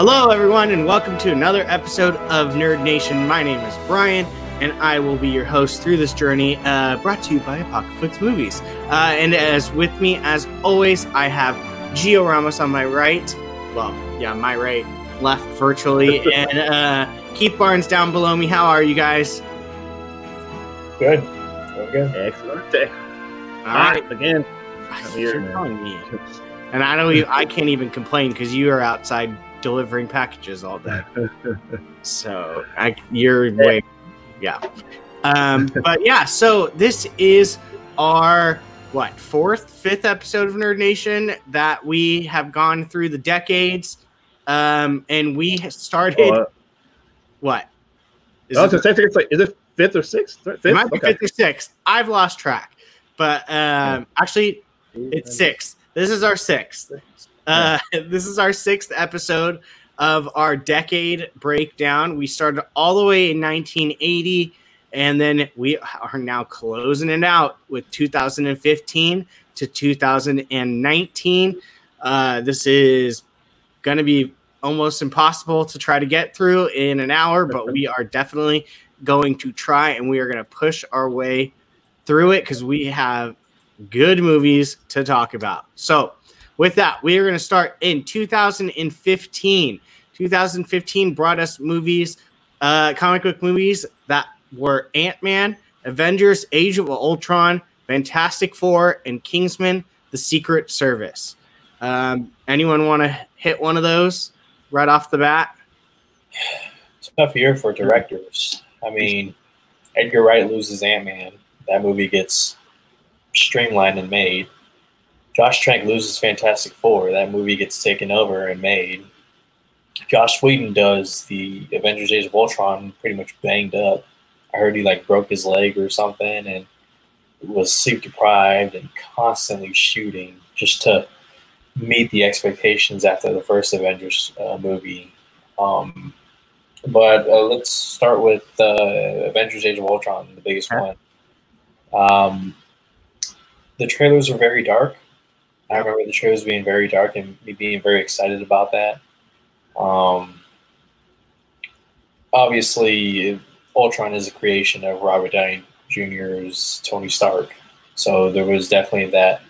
Hello, everyone, and welcome to another episode of Nerd Nation. My name is Brian, and I will be your host through this journey, uh, brought to you by Apocaflix Movies. Uh, and as with me, as always, I have Gio Ramos on my right. Well, yeah, my right, left virtually, and uh, Keith Barnes down below me. How are you guys? Good. Doing good. Excellent day. All right, again. You're here, man. telling me. And I don't. Even, I can't even complain because you are outside delivering packages all day. So I, you're way, yeah. Um, but yeah, so this is our what fourth, fifth episode of Nerd Nation that we have gone through the decades, um, and we started Uh, what? Is I it- was gonna say, it's like, is it fifth or sixth? Fifth? it might be Okay. fifth or sixth. I've lost track, but um, actually, it's sixth. This is our sixth. Uh, this is our sixth episode of our decade breakdown. We started all the way in 1980, and then we are now closing it out with 2015 to 2019. Uh, this is going to be almost impossible to try to get through in an hour, but we are definitely going to try and we are going to push our way through it because we have good movies to talk about. So, with that, we are going to start in 2015. 2015 brought us movies, uh, comic book movies that were Ant Man, Avengers, Age of Ultron, Fantastic Four, and Kingsman: The Secret Service. Um, anyone want to hit one of those right off the bat? It's tough year for directors. I mean, Edgar Wright loses Ant Man. That movie gets streamlined and made. Josh Trank loses Fantastic Four. That movie gets taken over and made. Josh Whedon does the Avengers Age of Ultron pretty much banged up. I heard he like broke his leg or something and was sleep deprived and constantly shooting just to meet the expectations after the first Avengers uh, movie. Um, but uh, let's start with uh, Avengers: Age of Ultron, the biggest one. Um, the trailers are very dark. I remember the trailers being very dark and me being very excited about that. Um, obviously, Ultron is a creation of Robert Downey Jr.'s Tony Stark, so there was definitely that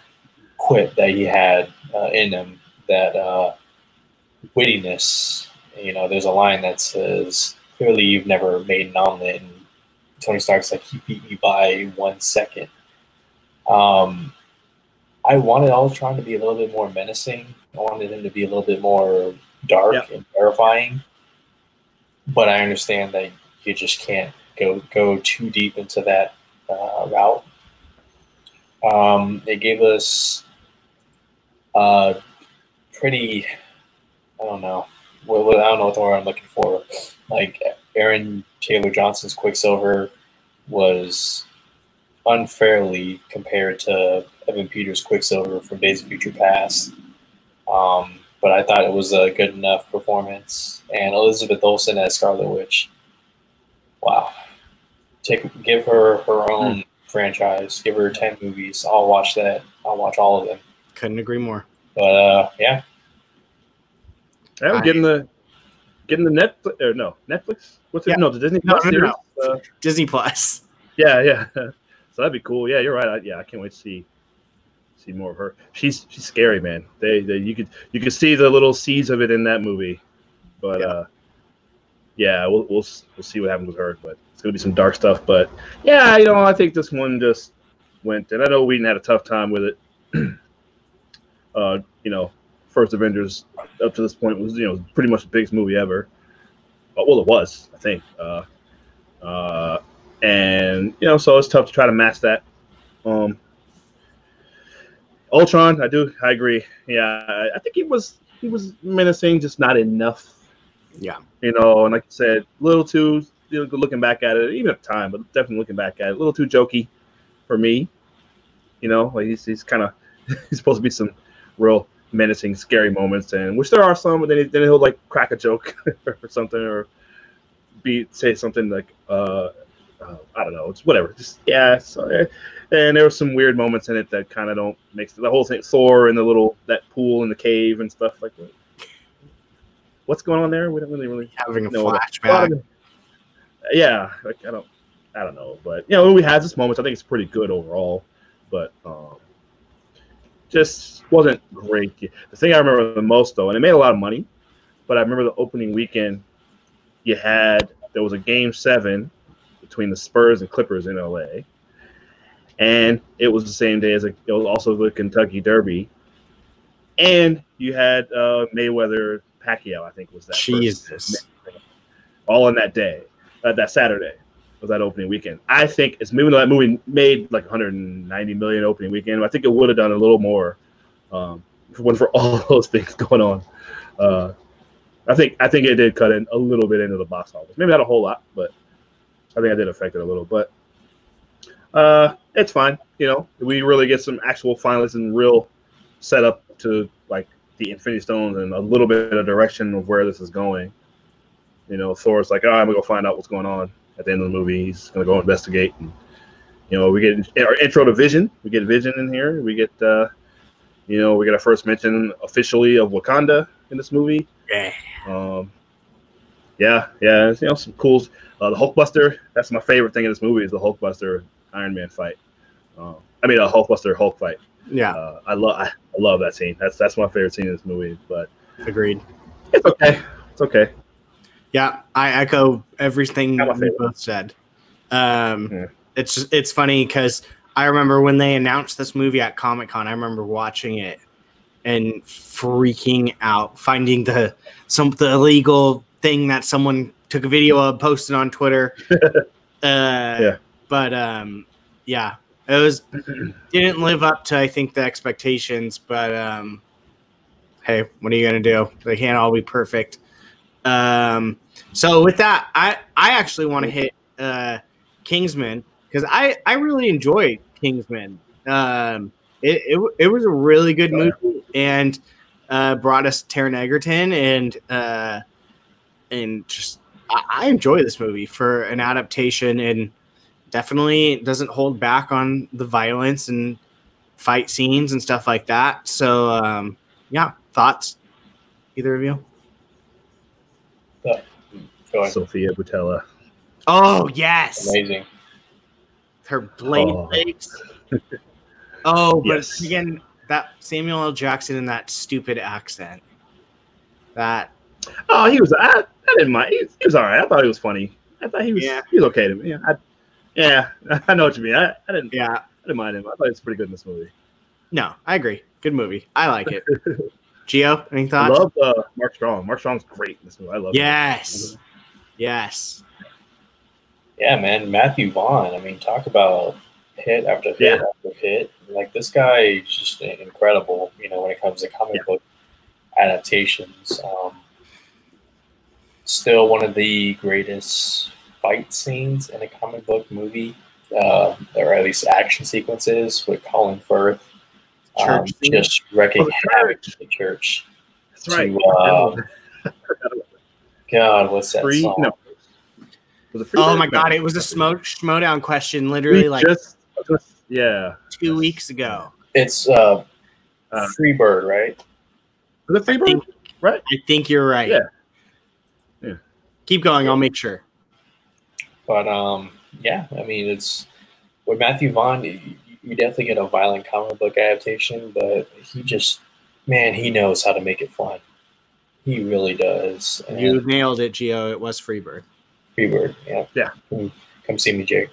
quip that he had uh, in him, that uh, wittiness. You know, there's a line that says, "Clearly, you've never made an omelet." And Tony Stark's like, "He beat me by one second. Um, I wanted Ultron to be a little bit more menacing. I wanted him to be a little bit more dark Yep. and terrifying. But I understand that you just can't go go too deep into that uh, route. Um, they gave us a pretty, I don't know, I don't know what the word I'm looking for. Like Aaron Taylor Johnson's Quicksilver was unfairly compared to Evan Peters' Quicksilver from Days of Future Past. Um, but I thought it was a good enough performance. And Elizabeth Olsen as Scarlet Witch, wow. Take give her her own franchise. Give her ten movies. I'll watch that. I'll watch all of them. Couldn't agree more. But uh, yeah, Yeah, we're I- getting the getting the Netflix or no Netflix. What's it? Yeah. No, the Disney No, Plus no, series. no. Uh, Disney Plus. yeah, yeah. so that'd be cool. Yeah, you're right. I, yeah, I can't wait to see see more of her. She's she's scary, man. They, they you could you could see the little seeds of it in that movie, but Yeah. uh, yeah, we'll we'll we'll see what happens with her. But it's gonna be some dark stuff. But yeah, you know, I think this one just went, and I know Whedon had a tough time with it. uh, you know, first Avengers up to this point was you know pretty much the biggest movie ever. Uh, well, it was, I think. Uh, uh, and you know, so it's tough to try to match that. Um, Ultron, I do, I agree. Yeah, I, I think he was he was menacing, just not enough. Yeah. You know, and like you said, a little too. You know, looking back at it, even at the time, but definitely looking back at it, a little too jokey for me. You know, like he's he's kind of he's supposed to be some real menacing, scary moments, and which there are some, but then, he, then he'll like crack a joke or something, or be say something like uh, uh I don't know, it's whatever. Just yeah, so, eh, and there were some weird moments in it that kind of don't make the whole thing. Thor in the little that pool in the cave and stuff like that. what's going on there? We don't really really Having a flashback. of- yeah, like I don't, I don't know, but you know, we had this moments. I think it's pretty good overall, but um, just wasn't great. The thing I remember the most though, and it made a lot of money, but I remember the opening weekend. You had there was a game seven between the Spurs and Clippers in LA, and it was the same day as a, it was also the Kentucky Derby, and you had uh, Mayweather Pacquiao. I think was that Jesus. all on that day, uh, that Saturday was that opening weekend. I think it's though that movie made like 190 million opening weekend, I think it would have done a little more um, if it wasn't for all those things going on. Uh, I think I think it did cut in a little bit into the box office. Maybe not a whole lot, but I think I did affect it a little. But uh, it's fine. You know, we really get some actual finalists and real setup to like the Infinity Stones and a little bit of direction of where this is going. You know, Thor's like, oh, I'm gonna go find out what's going on at the end of the movie. He's gonna go investigate, and you know, we get our intro to Vision. We get Vision in here. We get, uh, you know, we get our first mention officially of Wakanda in this movie. Yeah. Um, yeah, yeah, you know, some cool. Uh, the Hulkbuster. That's my favorite thing in this movie is the Hulkbuster Iron Man fight. Um, I mean, a Hulkbuster Hulk fight. Yeah. Uh, I love, I, I love that scene. That's that's my favorite scene in this movie. But Agreed. it's okay. It's okay. Yeah, I echo everything you both said. Um, Yeah. It's it's funny because I remember when they announced this movie at Comic Con. I remember watching it and freaking out, finding the some the illegal thing that someone took a video of, posted on Twitter. uh, Yeah. But um, yeah, it was didn't live up to I think the expectations. But um, hey, what are you gonna do? They can't all be perfect. Um, so with that, I I actually want to hit uh, Kingsman because I I really enjoyed Kingsman. Um, it, it it was a really good movie and uh, brought us Taron Egerton and uh, and just I, I enjoy this movie for an adaptation and definitely doesn't hold back on the violence and fight scenes and stuff like that. So um, yeah, thoughts, either of you? Go ahead. Sofia Boutella. Oh yes, Amazing. her blade Oh. legs. Oh, but Yes. again, that Samuel L. Jackson in that stupid accent. That Oh, he was. I, I didn't mind. He, he was all right. I thought he was funny. I thought he was. Yeah. He was okay to me. Yeah. I, yeah. I know what you mean. I, I didn't. yeah, I didn't mind him. I thought he was pretty good in this movie. no, I agree. Good movie. I like it. Gio, any I thoughts? love uh, Mark Strong. Mark Strong's great in this movie. I love. him. yes, yes. Yeah, man, Matthew Vaughn. I mean, talk about hit after hit Yeah. after hit. Like this guy is just incredible. You know, when it comes to comic Yeah. book adaptations, um, still one of the greatest fight scenes in a comic book movie, uh, or at least action sequences with Colin Firth. Um, just wrecking Oh, the havoc church. in the church. That's right. To, uh, God, what's that Free? song? No. Was free? Oh my god, it was a smoke Schmoedown question literally We like just, just yeah. two weeks ago. It's uh, Uh, Freebird, right? Was it free? I think, Right. I think you're right. Yeah. Yeah. Keep going. I'll make sure. But um, yeah, I mean, it's with Matthew Vaughn. You, definitely get a violent comic book adaptation, but he just, man, he knows how to make it fun. He really does. And You nailed it, Gio. It was Freebird. Freebird, yeah, Yeah. Come, come see me, Jake.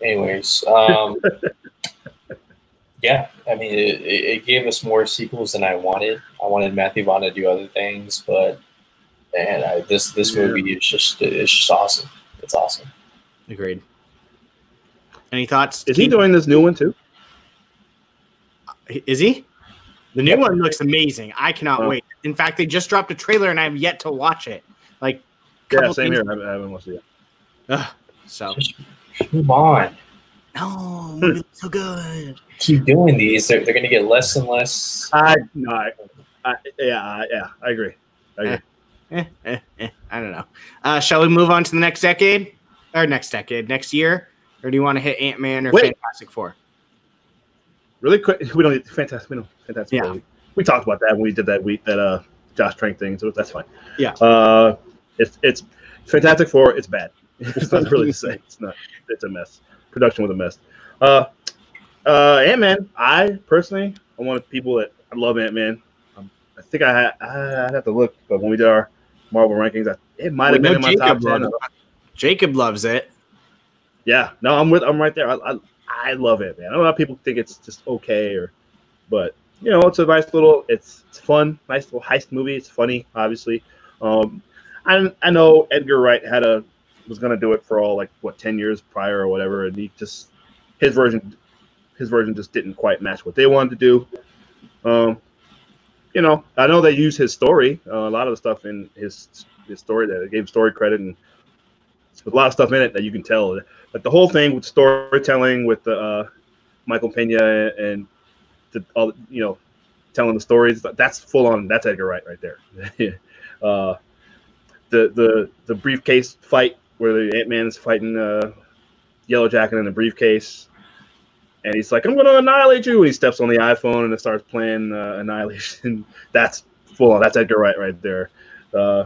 Anyways, um, yeah, I mean, it, it it gave us more sequels than I wanted. I wanted Matthew Vaughn to do other things, but man, I, this this Yeah. movie is just it's just awesome. It's awesome. Agreed. Any thoughts? Is he doing this new one too? Uh, is he? The new Yep. one looks amazing. I cannot Oh. wait. In fact, they just dropped a trailer and I have yet to watch it. Like, Yeah, same things- here. I haven't, I haven't watched it yet. Ugh, so Just move on. no, it so good. keep doing these, they're, they're going to get less and less. I no, I, I yeah, I, yeah, I agree. I agree. Eh. Eh, eh, eh, I don't know. Uh, shall we move on to the next decade or next decade, next year, or do you want to hit Ant Man or Wait. Fantastic Four? Really quick, we don't need fantastic. We don't fantastic. Yeah. We, we talked about that when we did that week that uh Josh Trank thing, so that's fine. Yeah. Uh, it's it's Fantastic Four. It's bad. it's not really to say. It's not. It's a mess. Production was a mess. Uh, uh, Ant Man. I personally, I'm one of the people that I love Ant Man. Um, I think I I have to look, but when we did our Marvel rankings, it might have been in my top Jacob ten. loves it. Jacob loves it. Yeah, no, I'm with. I'm right there. I, I, I love it, man. I know a lot of people think it's just okay, or, but you know, it's a nice little. It's it's fun, nice little heist movie. It's funny, obviously. Um, I I know Edgar Wright had a was gonna do it for all like what ten years prior or whatever, and he just his version his version just didn't quite match what they wanted to do. Um, you know, I know they use his story. Uh, a lot of the stuff in his his story that gave story credit and a lot of stuff in it that you can tell. But the whole thing with storytelling with uh, Michael Pena and the all you know telling the stories that's full on. That's Edgar Wright right there. uh, the the the briefcase fight where the Ant Man's fighting uh, Yellow Jacket in the briefcase. And he's like, "I'm going to annihilate you!" And he steps on the iPhone and it starts playing uh, Annihilation. That's full on. That's Edgar Wright right there. Uh,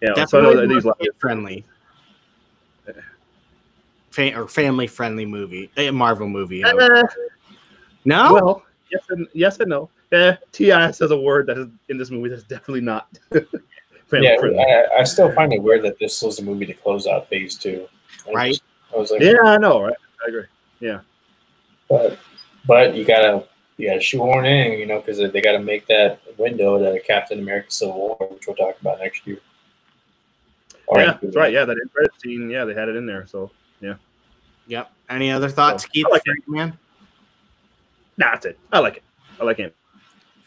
yeah, so I know that Definitely these more kid friendly. Fa- or family friendly movie, a Marvel movie. I would- Uh, no, well, yes and yes and no. Eh, T.I. says a word that is in this movie that's definitely not Yeah. I, I still find it weird that this was the movie to close out phase two. I Right. just- I was like, Yeah, I know, right? I agree. But but you gotta you gotta shoehorn in, you know, because they got to make that window to Captain America: Civil War, which we'll talk about next year. Or yeah, that's right. Yeah, that end credit scene. Yeah, they had it in there. So yeah. Yep. Any other thoughts, So, Keith? I like Frank, man. nah, that's it. I like it. I like him.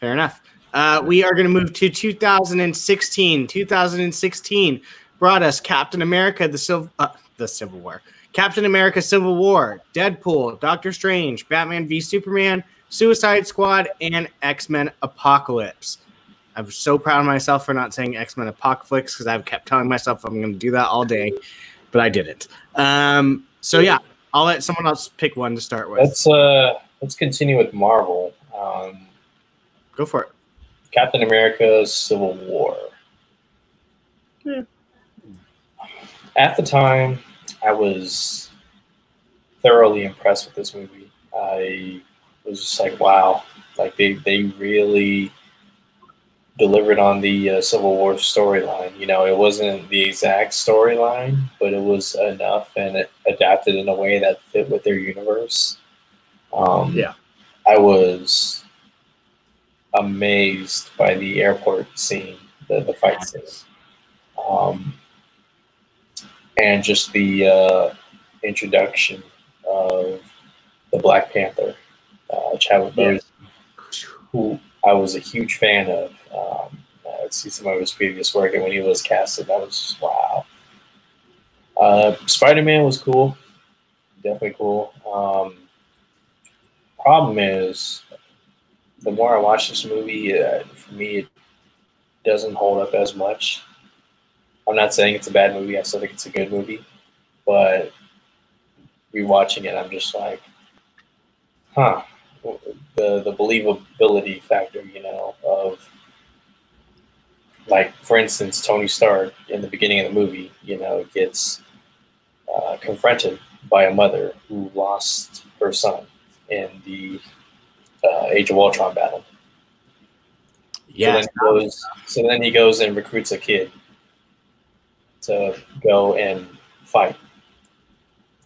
Fair enough. Uh, we are going to move to 2016. 2016 brought us Captain America: The Civil, uh, the Civil War, Captain America: Civil War, Deadpool, Doctor Strange, Batman v Superman, Suicide Squad, and X Men: Apocalypse. I'm so proud of myself for not saying X Men: Apocalypse because I've kept telling myself I'm going to do that all day, but I didn't. Um, so yeah, I'll let someone else pick one to start with. Let's uh let's continue with Marvel. Um, Go for it. Captain America: Civil War. Yeah. At the time, I was thoroughly impressed with this movie. I was just like, wow, like they they really delivered on the uh, Civil War storyline. You know, it wasn't the exact storyline, but it was enough and it adapted in a way that fit with their universe. Um, Yeah. I was amazed by the airport scene, the, the fight scene, um, and just the uh, introduction of the Black Panther, uh, Chadwick Boseman, who I was a huge fan of. Um, I'd see some of his previous work, and when he was casted, that was just wow. Uh, Spider Man was cool, definitely cool. Um, problem is, the more I watch this movie, uh, for me, it doesn't hold up as much. I'm not saying it's a bad movie. I still think it's a good movie, but rewatching it, I'm just like, huh. The the believability factor, you know, of like for instance, Tony Stark in the beginning of the movie, you know, gets uh, confronted by a mother who lost her son in the uh, Age of Ultron battle. Yes. So then, goes, so then he goes and recruits a kid to go and fight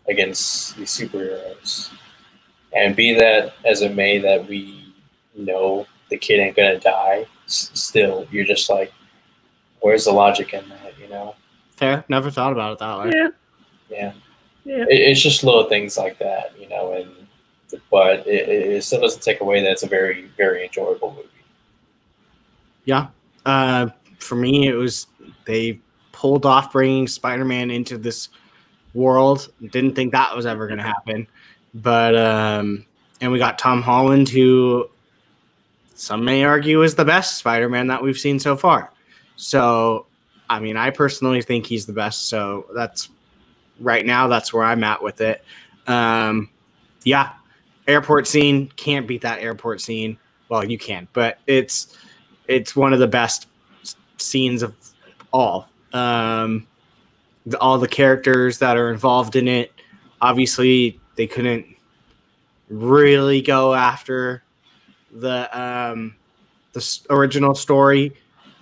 against these superheroes. And be that as it may, that we know the kid ain't gonna die. s- Still, you're just like, where's the logic in that? You know? Fair. Never thought about it that way. Yeah, Yeah. yeah. It, it's just little things like that, you know. And but it, it it still doesn't take away that it's a very very enjoyable movie. Yeah. Uh, for me, it was they pulled off bringing Spider-Man into this world. Didn't think that was ever going to happen, but um, and we got Tom Holland, who some may argue is the best Spider-Man that we've seen so far. So, I mean, I personally think he's the best. So that's right now. That's where I'm at with it. Um, yeah, airport scene can't beat that airport scene. Well, you can, but it's it's one of the best scenes of all. Um, the, all the characters that are involved in it. Obviously, they couldn't really go after the um, the s- original story,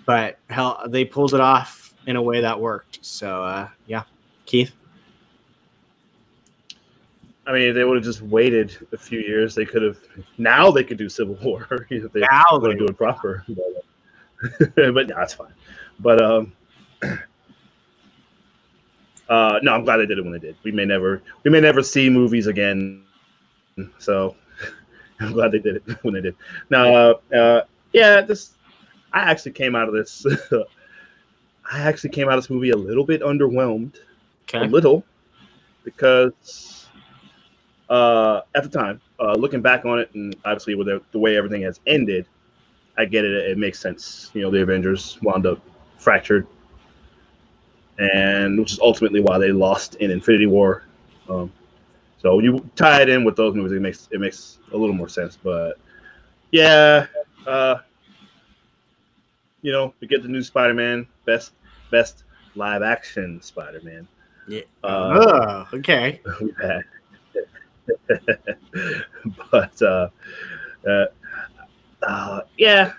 but hell, they pulled it off in a way that worked. So uh, yeah, Keith. I mean, they would have just waited a few years, they could have. Now they could do Civil War they Now they to do it proper. but no, it's fine. But um, uh, no, I'm glad they did it when they did. We may never, we may never see movies again. So I'm glad they did it when they did. Now, uh, uh, yeah, this. I actually came out of this. I actually came out of this movie a little bit underwhelmed a little because uh, at the time, uh, looking back on it, and obviously with the, the way everything has ended, I get it. It makes sense. You know, the Avengers wound up fractured, and which is ultimately why they lost in Infinity War. Um, so you tie it in with those movies, it makes it makes a little more sense. But yeah, uh, you know, we get the new Spider-Man, best best live action Spider-Man. Yeah. Uh, oh, okay. we've had. but uh, uh, uh, yeah,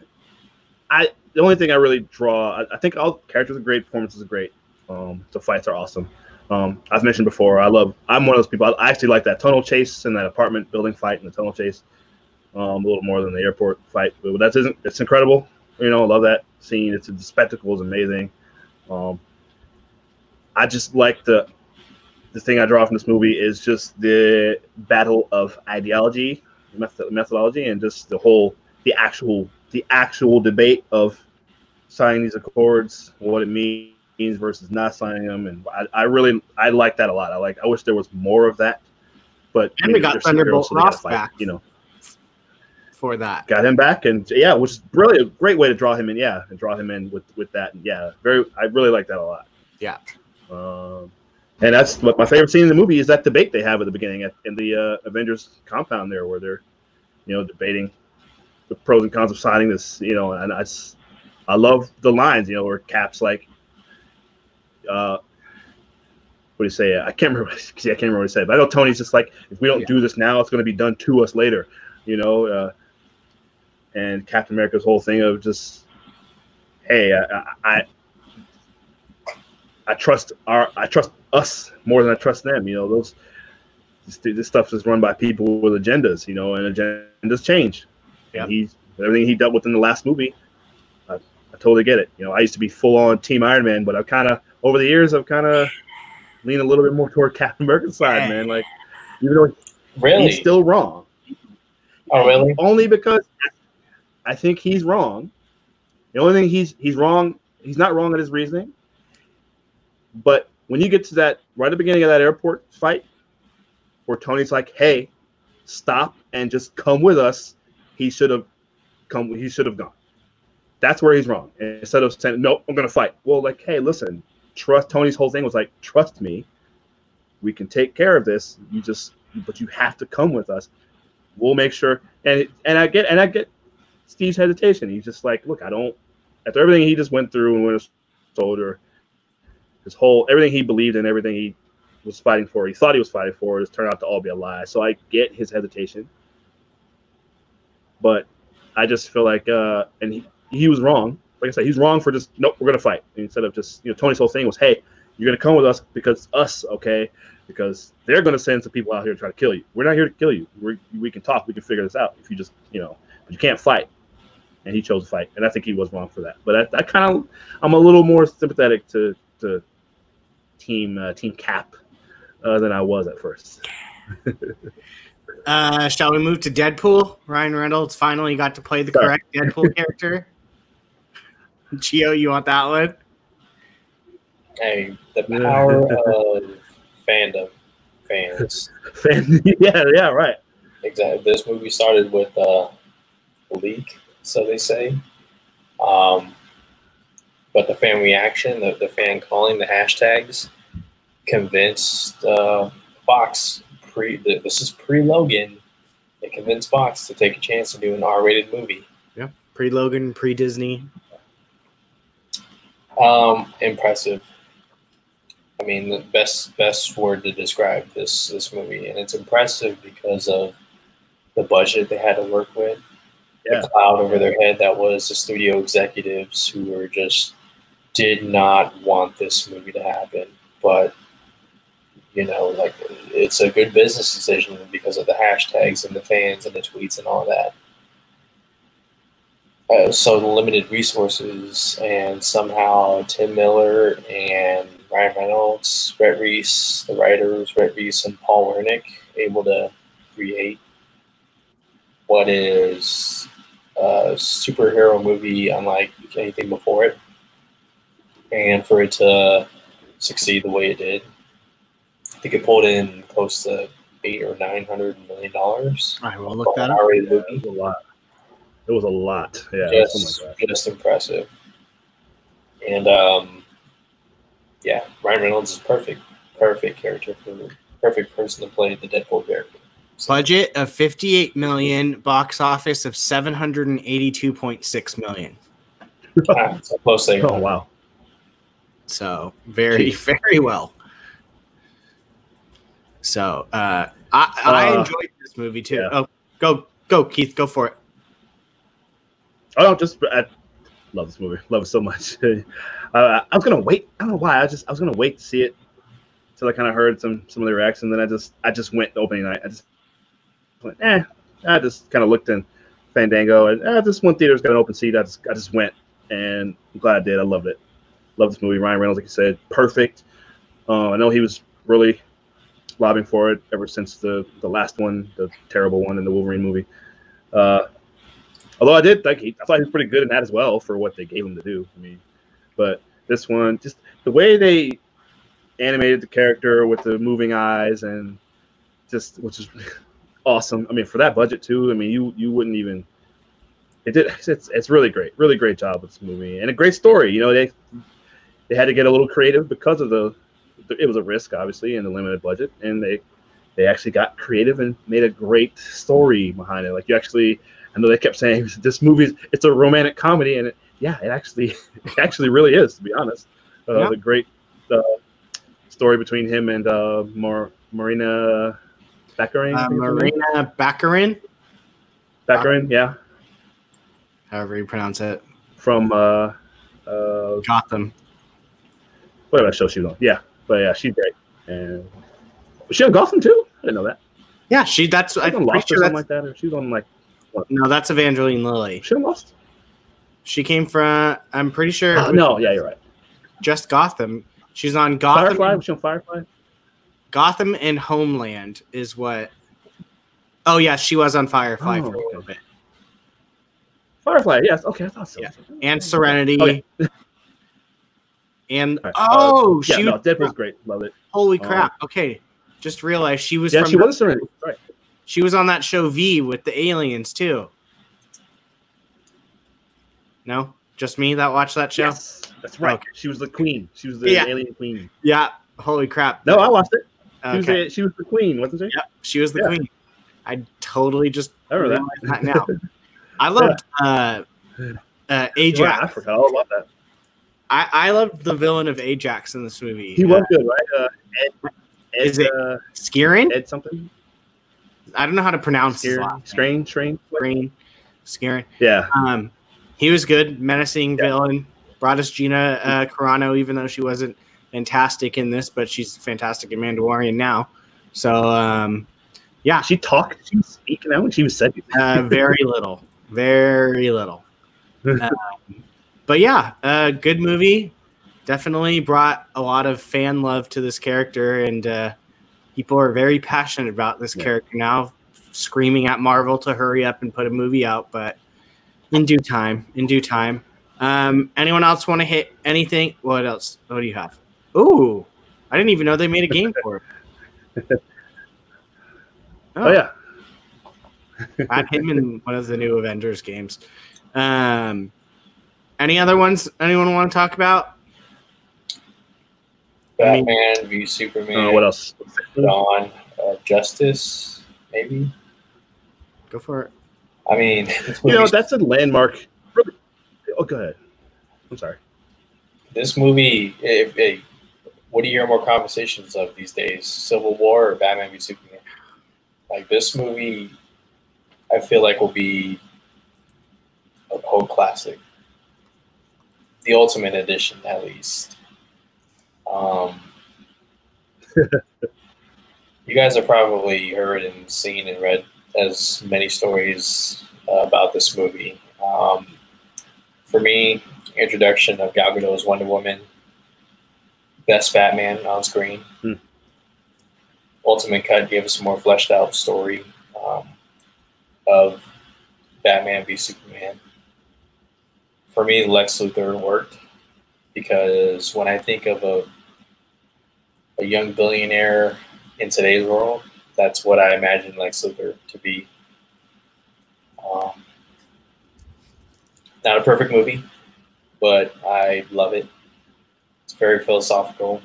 I the only thing I really draw, I, I think all characters are great, performances are great, um, the fights are awesome. Um, I've mentioned before, I love. I'm one of those people. I actually like that tunnel chase and that apartment building fight and the tunnel chase um, a little more than the airport fight. But that isn't. It's incredible. You know, I love that scene. It's the spectacle is amazing. Um, I just like the the thing I draw from this movie is just the battle of ideology, method, methodology, and just the whole the actual the actual debate of signing these accords, what it means versus not signing them, and I, I really I like that a lot. I like I wish there was more of that, but And we got Thunderbolt so Ross fight, back. You know, For that. got him back, and yeah, which is really a great way to draw him in. Yeah, and draw him in with with that. And yeah, very I really like that a lot. Yeah. Um, and that's what my favorite scene in the movie is that debate they have at the beginning at, in the uh, Avengers compound there, where they're, you know, debating the pros and cons of signing this. You know, and I, I love the lines. You know, where Cap's like, uh, what do you say? I can't remember. See, I can't remember what he said. But I know Tony's just like, if we don't Yeah. do this now, it's going to be done to us later. You know, uh, and Captain America's whole thing of just, hey, I, I, I trust our, I trust us more than I trust them. You know, those, this, this stuff is run by people with agendas. You know, and agendas change. Yeah. And he's everything he dealt with in the last movie. I, I totally get it. You know, I used to be full on Team Iron Man, but I've kind of over the years I've kind of leaned a little bit more toward Captain America's side, man. Like, even though Really? he's still wrong, oh, really? only because I think he's wrong. The only thing he's he's wrong, he's not wrong in his reasoning. But when you get to that right at the beginning of that airport fight, where Tony's like, "Hey, stop and just come with us," he should have come. He should have gone. That's where he's wrong. And instead of saying, "No, I'm going to fight," well, like, hey, listen, trust. Tony's whole thing was like, "Trust me, we can take care of this. You just, but you have to come with us. We'll make sure." And and I get and I get Steve's hesitation. He's just like, "Look, I don't." After everything he just went through and Winter Soldier, his whole everything he believed in, everything he was fighting for, he thought he was fighting for, has turned out to all be a lie. So I get his hesitation, but I just feel like, uh, and he, he was wrong. Like I said, he's wrong for just nope, we're gonna fight instead of just you know Tony's whole thing was, hey, you're gonna come with us because us, okay? Because they're gonna send some people out here to try to kill you. We're not here to kill you. We we can talk. We can figure this out. If you just you know, but you can't fight. And he chose to fight, and I think he was wrong for that. But I, I kind of, I'm a little more sympathetic to to team uh, team Cap uh, than I was at first. Uh, shall we move to Deadpool? Ryan Reynolds finally got to play the correct Deadpool character. Gio, you want that one? Hey, the power of fandom, fans. Fan, yeah, yeah, right. Exactly. This movie started with uh, a leak, so they say. Um, but the fan reaction, the, the fan calling, the hashtags, convinced uh, Fox. Pre, this is pre Logan. They convinced Fox to take a chance to do an R-rated movie. Yeah, Pre Logan, pre Disney. Um, impressive. I mean, the best best word to describe this this movie, and it's impressive because of the budget they had to work with, Yeah. the cloud over their head that was the studio executives who were just did not want this movie to happen, but you know, like it's a good business decision because of the hashtags and the fans and the tweets and all that. Uh, so limited resources, and somehow Tim Miller and Ryan Reynolds, Rhett Reese, the writers, Rhett Reese and Paul Wernick, able to create what is a superhero movie unlike anything before it, and for it to succeed the way it did. I think it pulled in close to eight or nine hundred million dollars. All right, we'll look that up. R-rated movie. was a lot. It was a lot. Yeah. it was just, something like just impressive. And um, yeah, Ryan Reynolds is perfect, perfect character for perfect person to play the Deadpool character. So, Budget of 58 million, box office of 782.6 million. ah, so close there. Oh wow. So very, very well. So uh, I, I Uh, enjoyed this movie too. yeah. Oh, go, go, Keith, go for it. Oh, no, just I love this movie. Love it so much. uh, I was gonna wait. I don't know why. I just I was gonna wait to see it till I kind of heard some some of the reactions. And then I just I just went the opening night. I just went. Eh. I just kind of looked in Fandango and eh, this one theater's got an open seat. I just I just went and I'm glad I did. I loved it. Love this movie. Ryan Reynolds, like you said, perfect. Uh, I know he was really lobbying for it ever since the the last one, the terrible one in the Wolverine movie. Uh, Although I did think he, I thought he was pretty good in that as well for what they gave him to do. I mean, but this one, just the way they animated the character with the moving eyes and just, which is awesome. I mean, for that budget too. I mean, you you wouldn't even. It did. It's it's really great, really great job with this movie and a great story. You know, they they had to get a little creative because of the. It was a risk, obviously, and the limited budget, and they they actually got creative and made a great story behind it. Like you actually I know they kept saying this movie it's a romantic comedy, and it, yeah, it actually it actually really is. To be honest, uh, Yeah. the great uh, story between him and uh, Mar- Morena Baccarin. Uh, Morena Baccarin, Baccarin, yeah, however you pronounce it, from uh, uh, Gotham. whatever show she was on. Yeah, but yeah, she's great. And was she on Gotham too? I didn't know that. Yeah, she. That's I'm pretty sure that's like that, or she was on like no, that's Evangeline Lilly. she Lost. She came from. I'm pretty sure. Uh, no, yeah, you're right. just Gotham. She's on Gotham. Firefly was she on Firefly? Gotham and Homeland is what. Oh yeah, she was on Firefly Oh, for a little bit, Firefly, yes. Okay, I thought so. Yeah. and Serenity. Okay. And All right. oh, Uh, yeah, she no, was, Deadpool's great. Love it. holy uh, crap! Okay, just realized she was Yeah, from she was Serenity. Right. She was on that show V with the aliens too. No, just me that watched that show. Yes, that's right. Okay. She was the queen. She was the Yeah. alien queen. Yeah, holy crap! No, I watched it. She, was okay, the, she was the queen, wasn't she? yeah, she was the Yeah. queen. I totally just I remember realized that now. I loved uh, uh. Ajax. Wow, I forgot all about that. I, I loved the villain of Ajax in this movie. He uh, was good, right? Uh, Ed, Ed, Is it- uh, Skrein. Ed something? I don't know how to pronounce his Strain? last name. Strain? Strain? Skrein. Skrein. Yeah. Um, he was good, menacing Yeah. villain. Brought us Gina uh, Carano, even though she wasn't fantastic in this, but she's fantastic in Mandalorian now. So um, yeah, She talked. She was speaking now when she was said. uh, very little, very little. Um, but yeah, uh, good movie. Definitely brought a lot of fan love to this character, and uh, people are very passionate about this Yeah. character now, screaming at Marvel to hurry up and put a movie out. But in due time, in due time. Um, anyone else want to hit anything? What else? What do you have? Ooh, I didn't even know they made a game for it. Oh, yeah. Add him in one of the new Avengers games. Um, any other ones? Anyone want to talk about? I mean- Batman v Superman. Uh, what else? Dawn of Justice, maybe. Go for it. I mean, You know, that's a landmark Oh, go ahead. I'm sorry. This movie, if, if, what do you hear more conversations of these days? Civil War or Batman v Superman? Like this movie, I feel like will be a cult classic, the ultimate edition at least. Um, you guys have probably heard and seen and read as many stories uh, about this movie. Um, for me, introduction of Gal Gadot's Wonder Woman, best Batman on screen. Hmm. Ultimate Cut gave us a more fleshed out story um, of Batman v Superman. For me, Lex Luthor worked because when I think of a a young billionaire in today's world, that's what I imagine Lex Luthor to be. Um, not a perfect movie, but I love it. It's very philosophical,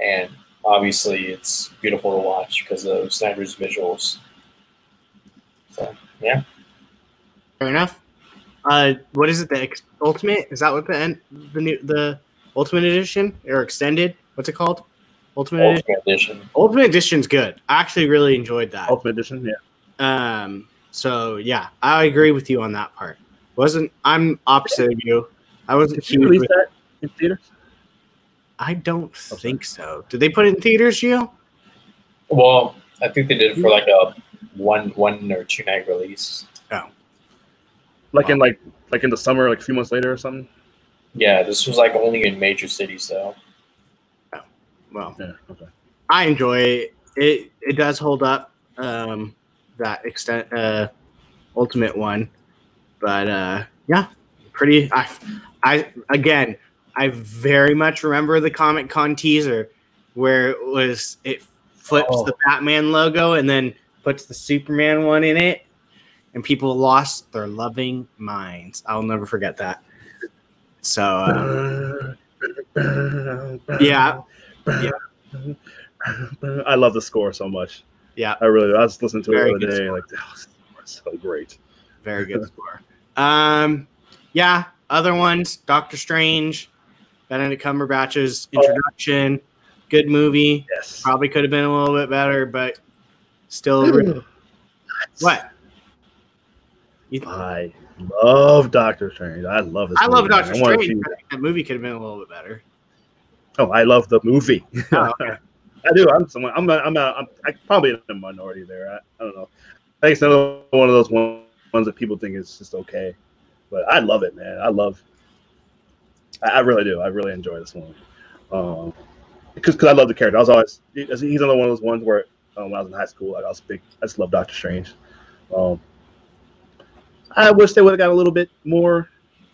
and obviously, it's beautiful to watch because of Snyder's visuals. So, yeah. Fair enough. Uh, what is it? The ultimate? Is that what the end? The new the ultimate edition or extended? What's it called? Ultimate. Edition? Ultimate Edition. Ultimate Edition's good. I actually really enjoyed that. Ultimate Edition. Yeah. Um. So yeah, I agree with you on that part. Wasn't I'm opposite of you. I wasn't Did you release with- that in theaters? I don't think so. Did they put it in theaters, Gio? Well, I think they did it for like a one one or two night release. Oh. Like in like like in the summer, like a few months later or something. Yeah, this was like only in major cities though. Well, Yeah. Okay. I enjoy it. It it does hold up. Um, that extent uh, ultimate one, but uh, yeah, pretty. I I again, I very much remember the Comic Con teaser where it was it flips Oh. the Batman logo and then puts the Superman one in it, and people lost their loving minds. I'll never forget that. So uh, Yeah. Yeah. I love the score so much. yeah, I really. I was listening to Very it the other day. score. Like, oh, so great. Very good score. Um, yeah, other ones, Doctor Strange, Benedict Cumberbatch's introduction, good movie. Yes. Probably could have been a little bit better, but still. what? You, I love Doctor Strange. I love this. I love movie, man. Doctor I Strange. see- I think That movie could have been a little bit better. Oh, I love the movie. Oh, okay. I do. I'm someone. I'm. A, I'm. A, I'm I probably in the minority there. I, I don't know. I think it's another one of those one- ones that people think is just okay, but I love it, man. I love. I, I really do. I really enjoy this one. Um, because cause I love the character. I was always he's another one of those ones where um, when I was in high school, like I was big. I just love Doctor Strange. Um, I wish they would have got a little bit more.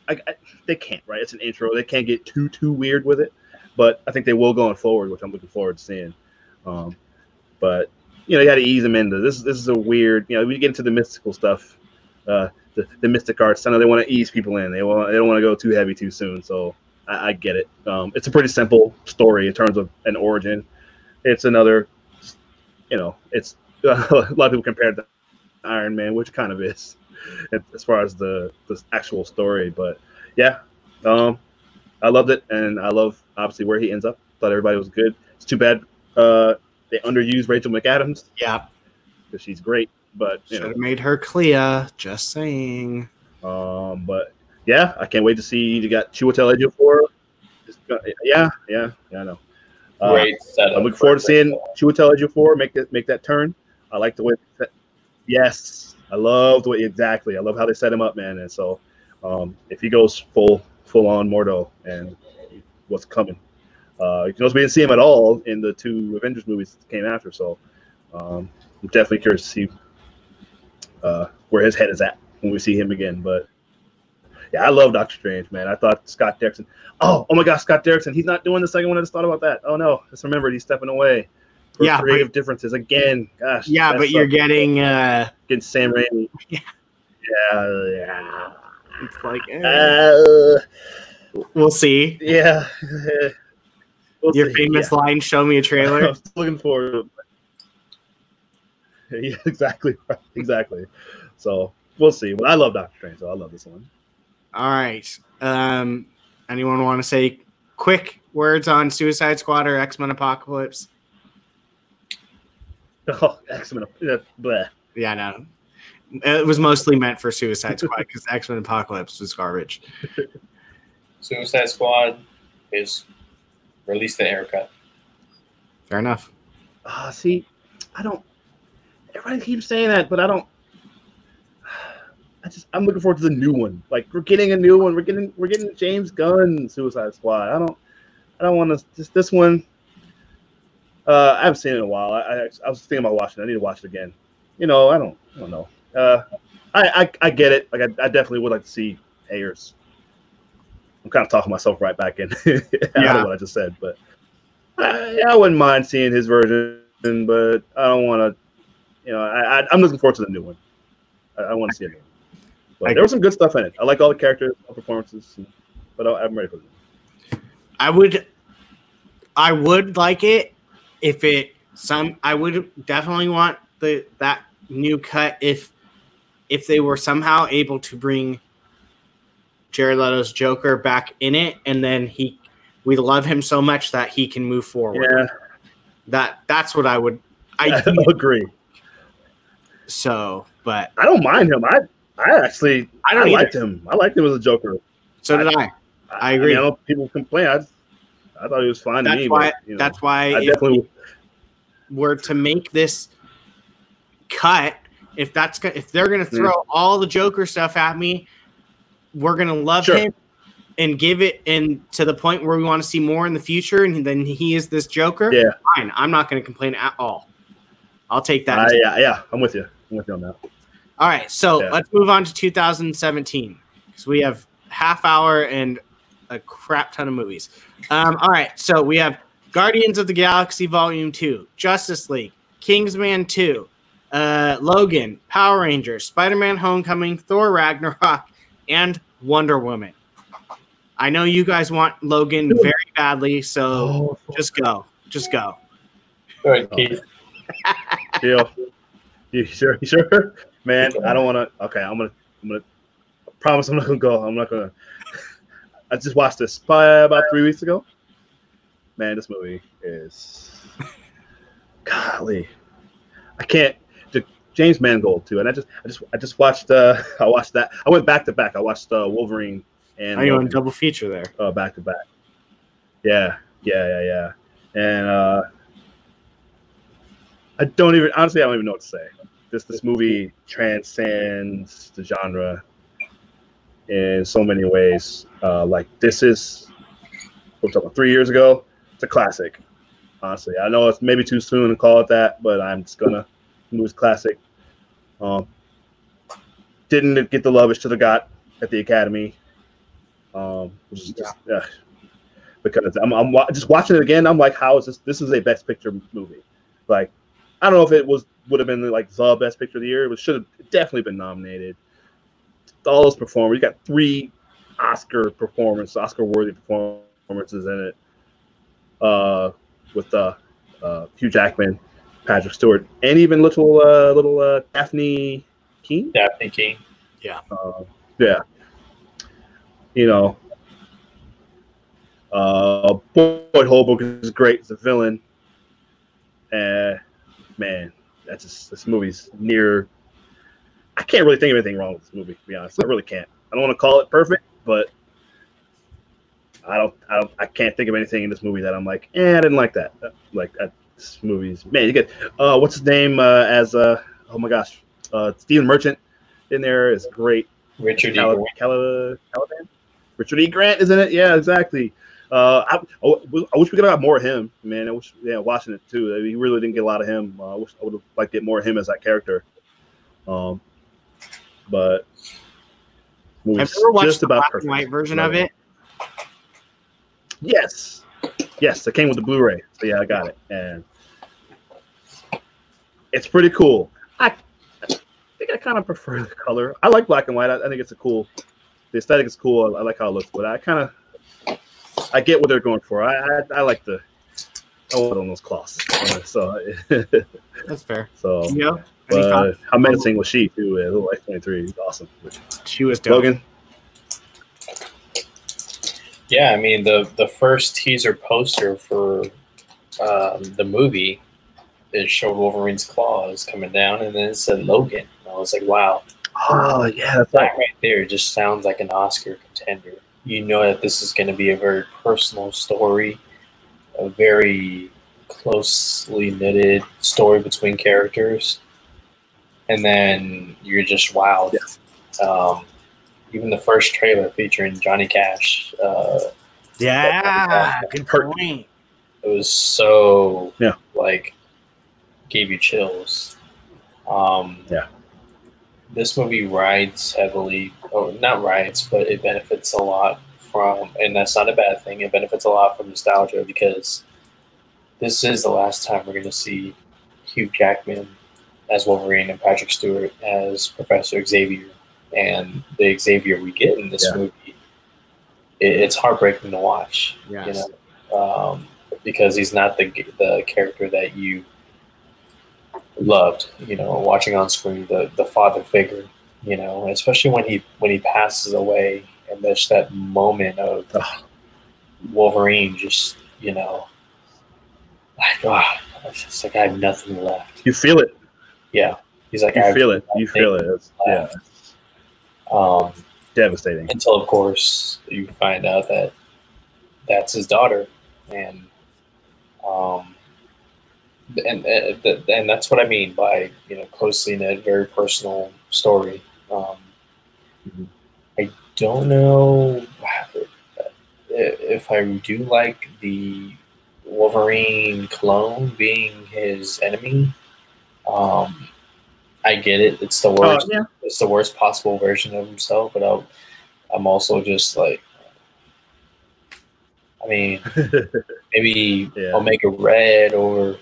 I, I, they can't, right? It's an intro. They can't get too too weird with it, but I think they will going forward, which I'm looking forward to seeing. Um, but you know, you got to ease them into this. This is a weird. You know, we get into the mystical stuff, uh, the, the mystic arts. I know they want to ease people in. They want they don't want to go too heavy too soon. So I, I get it. Um, it's a pretty simple story in terms of an origin. It's another, you know, it's a lot of people compare it to Iron Man, which kind of is as far as the the actual story. But yeah, um, I loved it, and I love obviously where he ends up. Thought everybody was good. It's too bad uh, they underused Rachel McAdams Yeah, because she's great, but you should know, have made her Clea. Just saying. um, but yeah, I can't wait to see you got Chiwetel Ejiofor. Just, Yeah, yeah, yeah, I know. Uh, Great setup. I'm looking forward to seeing it. Chiwetel Ejiofor make that make that turn. I like the way. That, yes, I love the way exactly. I love how they set him up, man. And so, um, if he goes full full on Mordo and what's coming, uh, you know, we didn't see him at all in the two Avengers movies that came after. So, um, I'm definitely curious to see uh, where his head is at when we see him again. But yeah, I love Doctor Strange, man. I thought Scott Derrickson. Oh, oh my gosh, Scott Derrickson. He's not doing the second one. I just thought about that. Oh no, just remembered he's stepping away. For Yeah, but- creative differences again. Gosh. Yeah, but you're getting uh, getting Sam Raimi. Yeah. Yeah, yeah. It's like eh, Uh, we'll see. yeah. We'll Your see. famous Yeah. line, "Show me a trailer." was looking forward. to it. Yeah, exactly. Exactly. So we'll see. But I love Doctor Strange, so I love this one. All right. Um, anyone want to say quick words on Suicide Squad or X Men Apocalypse? Oh, X Men. Yeah, no. It was mostly meant for Suicide Squad because X Men Apocalypse was garbage. Suicide Squad is release the Ayer cut. Fair enough. Ah, uh, see, I don't. Everybody keeps saying that, but I don't. I just I'm looking forward to the new one. Like we're getting a new one. We're getting we're getting James Gunn Suicide Squad. I don't I don't want to just this one. Uh, I haven't seen it in a while. I, I, I was thinking about watching. it. I need to watch it again. You know, I don't I don't know. Uh, I, I I get it. Like I, I definitely would like to see Ayer's. I'm kind of talking myself right back in. yeah. what I just said, but I, I wouldn't mind seeing his version. But I don't want to. You know, I, I am looking forward to the new one. I, I want to see it. But there was some good stuff in it. I like all the characters, all performances, but I, I'm ready for it. I would, I would like it if it some. I would definitely want the that new cut if if they were somehow able to bring Jared Leto's Joker back in it, and then he we love him so much that he can move forward. Yeah, that that's what I would. I, I agree. So, but I don't mind him. I I actually I don't I liked him. I liked him as a Joker. So did I. I, agree. I, mean, people complain. I, I thought he was fine that's to me. Why, but, you know, that's why I definitely were to make this cut. If that's if they're gonna throw mm. all the Joker stuff at me, we're gonna love sure. him and give it and to the point where we want to see more in the future, and then he is this Joker. Yeah, fine. I'm not gonna complain at all. I'll take that. Uh, yeah, yeah, I'm with you. I'm with you on that. All right, so yeah. let's move on to 2017 because we have half hour and a crap ton of movies. Um, all right, so we have Guardians of the Galaxy Volume Two, Justice League, Kingsman Two, uh, Logan, Power Rangers, Spider Man Homecoming, Thor Ragnarok, and Wonder Woman. I know you guys want Logan very badly, so oh. just go. Just go. All right, Keith. Deal. You sure? You sure? Man, I don't want to. Okay, I'm gonna. I'm gonna. I promise, I'm not gonna go. I'm not gonna. I just watched this by about three weeks ago. Man, this movie is. Golly, I can't. James Mangold too, and I just, I just, I just watched. uh I watched that. I went back to back. I watched uh, Wolverine and. Are you on double feature there? Uh, back to back. Yeah, yeah, yeah, yeah, and uh I don't even honestly. I don't even know what to say this this movie transcends the genre in so many ways. Uh, like this is we're talking three years ago. It's a classic. Honestly, I know it's maybe too soon to call it that, but I'm just gonna movie's classic. Um, didn't get the love it should have got at the Academy. Um, which is just uh, because I'm, I'm just watching it again. I'm like, how is this? This is a Best Picture movie. Like, I don't know if it was would have been like the best picture of the year. It should have definitely been nominated. All those performers, you got three Oscar performance, Oscar worthy performances in it. Uh, with uh, uh, Hugh Jackman, Patrick Stewart, and even little uh, little uh, Dafne Keen. Dafne Keen. Yeah. Uh, yeah. You know, uh, Boyd Holbrook is great as a villain. And man, that's just this movie's near. I can't really think of anything wrong with this movie. To be honest, I really can't. I don't want to call it perfect, but I don't. I don't. I can't think of anything in this movie that I'm like, eh, I didn't like that. Like that, this movie's man. You get uh, what's his name uh, as uh, oh my gosh, uh, Stephen Merchant in there is great. Richard Cal- E. Cal- Caliban. Richard E. Grant is in it. Yeah, exactly. Uh, I, I, wish we could have got more of him, man. I wish, yeah, watching it too. He really didn't get a lot of him. Uh, I wish I would have liked to get more of him as that character. Um, but have you ever watched the black and white version of it? Yes, yes, it came with the Blu-ray. So yeah, I got it, and it's pretty cool. I, I think I kind of prefer the color. I like black and white. I, I think it's a cool. The aesthetic is cool. I, I like how it looks, but I kind of I get what they're going for. I I, I like the I want on those cloths. Uh, so that's fair. So yeah. But how menacing was she too? At Little twenty three, awesome. She was dope. Logan. Yeah, I mean the the first teaser poster for um, the movie it showed Wolverine's claws coming down, and then it said Logan. And I was like, wow, Oh yeah, that's right. that right there just sounds like an Oscar contender. You know that this is going to be a very personal story, a very closely knitted story between characters, and then you're just wowed. Um, even the first trailer featuring Johnny Cash, uh, Yeah, good Hurt. point. it was so Yeah. like gave you chills. Um, Yeah. This movie rides heavily, or not rides, but it benefits a lot from, and that's not a bad thing. It benefits a lot from nostalgia because this is the last time we're going to see Hugh Jackman as Wolverine and Patrick Stewart as Professor Xavier, and the Xavier we get in this Yeah. movie. It, it's heartbreaking to watch Yes. you know, um, because he's not the the character that you loved, you know, watching on screen, the the father figure, you know, especially when he when he passes away, and there's that moment of Ugh. Wolverine just, you know, like ah, it's just like I have nothing left. You feel it. Yeah, he's like You I feel it. You feel it. It's, yeah, left. Um, devastating. until of course you find out that that's his daughter and um and and, and that's what i mean by you know closely knit very personal story um Mhm. i don't know if i do like the wolverine clone being his enemy um i get it it's the Oh, worst yeah. it's the worst possible version of himself, but I'm, I'm also just like, I mean, maybe Yeah. Omega Red or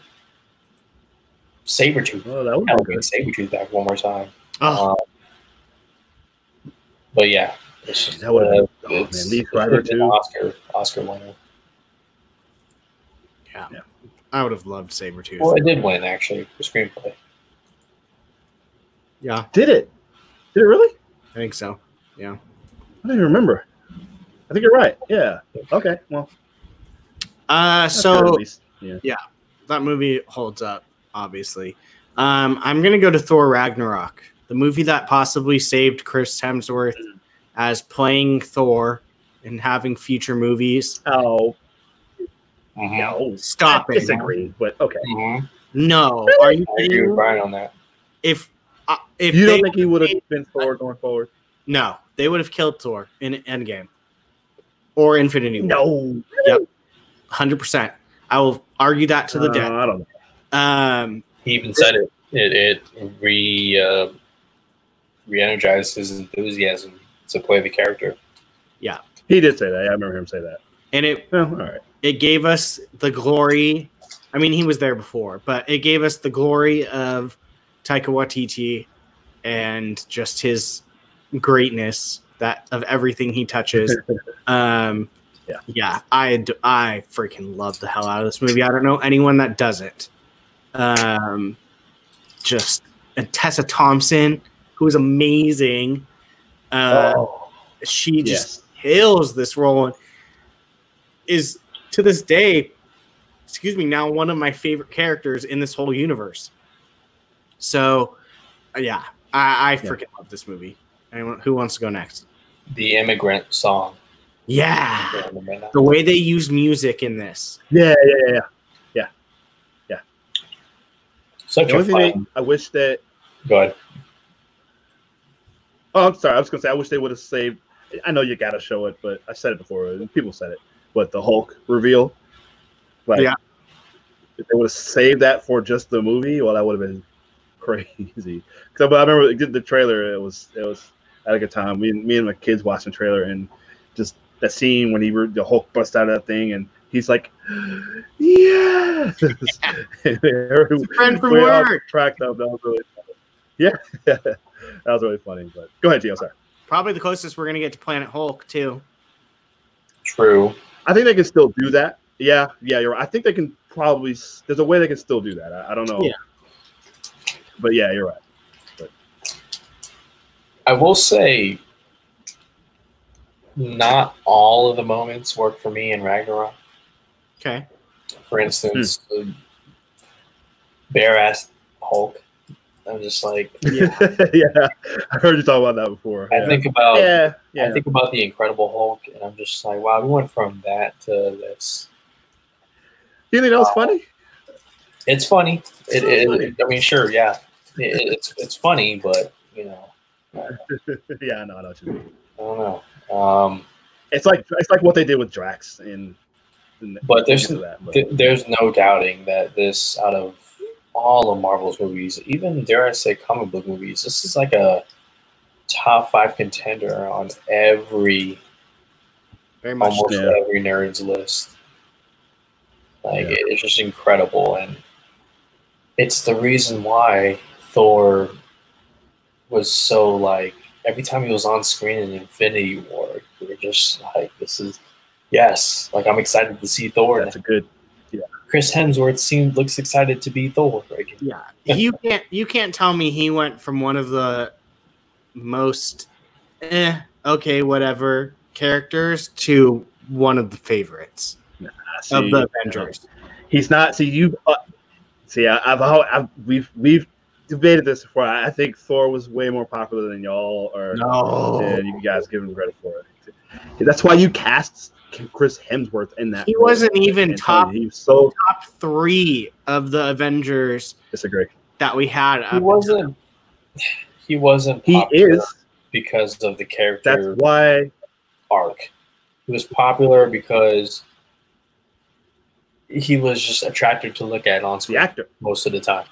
Sabretooth. well, that would Hell, be bring good. Sabretooth back one more time. Oh, Um, but yeah, it's just, That would've been- uh, oh, man, it's- Lee it Schreiber been too. Oscar, Oscar winner. Yeah. I would have loved Sabretooth. Well, it did win actually for screenplay. Yeah, Did it? Did it really? I think so. Yeah. I don't even remember. I think you're right. Yeah. Okay. Well, Uh, so at least. yeah. that movie holds up, obviously. Um, I'm gonna go to Thor Ragnarok, the movie that possibly saved Chris Hemsworth as playing Thor and having future movies. Oh Mhm. no. Stop I it! disagree, but okay. Mhm. No, are you I agree kidding with? Brian on that. If uh, if you don't think he would have been Thor going forward? no, they would have killed Thor in Endgame or Infinity War. No. Yep, hundred percent. I will argue that to the Uh, death. I don't know. Um, He even said it. It, it re uh, re-energized his enthusiasm to play the character. Yeah, he did say that. I remember him say that. and it Oh, all right. it gave us the glory. I mean, he was there before, but it gave us the glory of Taika Waititi and just his greatness that of everything he touches. um, Yeah. yeah, I I freaking love the hell out of this movie. I don't know anyone that doesn't. Um, just and Tessa Thompson, who is amazing. Uh, oh, she just yes. kills this role and is to this day excuse me now one of my favorite characters in this whole universe so uh, yeah i, I Yeah. freaking love this movie Anyone, who wants to go next The immigrant song. yeah Yeah, I remember that. the way they use music in this Yeah, yeah, yeah, yeah. Yeah. Such The a only thing fun. I wish that. Go ahead. Oh, I'm sorry. I was gonna say I wish they would have saved. I know you gotta show it, but I said it before. People said it, but the Hulk reveal. Like, Yeah. If they would have saved that for just the movie, well, that would have been crazy. Because I remember they did the trailer. It was it was I had a good time. Me and me and my kids watching the trailer and just that scene when he re- the Hulk busts out of that thing and he's like, yes. friend from We work. Cracked up. That was really funny. Yeah, that was really funny. But go ahead, Gio. Sorry. probably the closest we're gonna get to planet hulk too True. I think they can still do that. Yeah, yeah, you're right. I think they can probably. There's a way they can still do that. I, I don't know. Yeah. But yeah, you're right. I will say, not all of the moments work for me in Ragnarok. Okay. For instance, hmm. the bare ass Hulk. I'm just like Yeah. yeah, I heard you talk about that before. I yeah. think about yeah, yeah. I think about the Incredible Hulk, and I'm just like, wow, we went from that to this. you think that was uh, funny? It's funny. It, it, Funny. I mean, sure, yeah, it, it's it's funny, but you know, yeah, no, I know what you mean. I don't know. Um, It's like it's like what they did with Drax in. in But there's- that, but- th- there's no doubting that this, out of all of Marvel's movies, even dare I say comic book movies, this is like a top five contender on every Very much. almost Yeah. every nerd's list. Like Yeah. it- it's just incredible, and it's the reason why Thor was so like every time he was on screen in Infinity War, we were just like, "This is yes!" Like I'm excited to see Thor. that's a good. Yeah. Chris Hemsworth seems looks excited to be Thor again. Yeah. You can't you can't tell me he went from one of the most eh, okay, whatever characters to one of the favorites I of the Avengers. He's not. See you. Uh, see, I, I've, al- I've we've we've debated this before. I I think Thor was way more popular than y'all are. No. and you guys give him credit for it. That's why you cast Chris Hemsworth in that. He role. wasn't even And top- He was so Top three of the Avengers disagree. that we had. He wasn't. He wasn't. He is. because of the character. That's why. arc. He was popular because he was just attractive to look at on The screen actor. most of the time.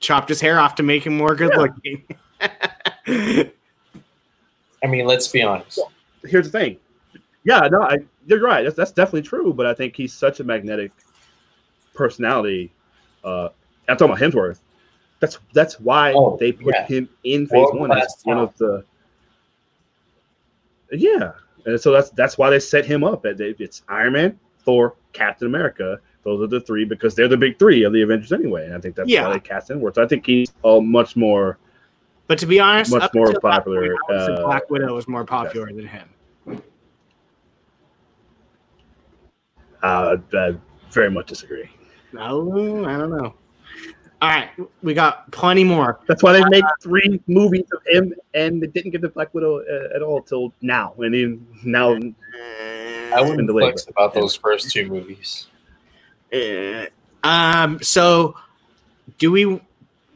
Chopped his hair off to make him more good Yeah. looking. I mean, let's be honest. Here's the thing. Yeah, no, I, you're right. That's, that's definitely true. But I think he's such a magnetic personality. Uh, I'm talking about Hemsworth. That's that's why Oh, they put yeah. him in phase one as World-class one of the. Yeah, and so that's that's why they set him up. At it's Iron Man, Thor, Captain America. Those are the three because they're the big three of the Avengers anyway. And I think that's Yeah. why they cast him. So I think he's uh, much more. but to be honest, Much up more until popular, point, I uh, Black Widow was more popular than him. Uh, I very much disagree. No, I don't know. All right, we got plenty more. That's why they made three movies of him, and they didn't give the Black Widow uh, at all till now. And then now, I been wouldn't delayed, flex about those first two movies. Uh, um. So, do we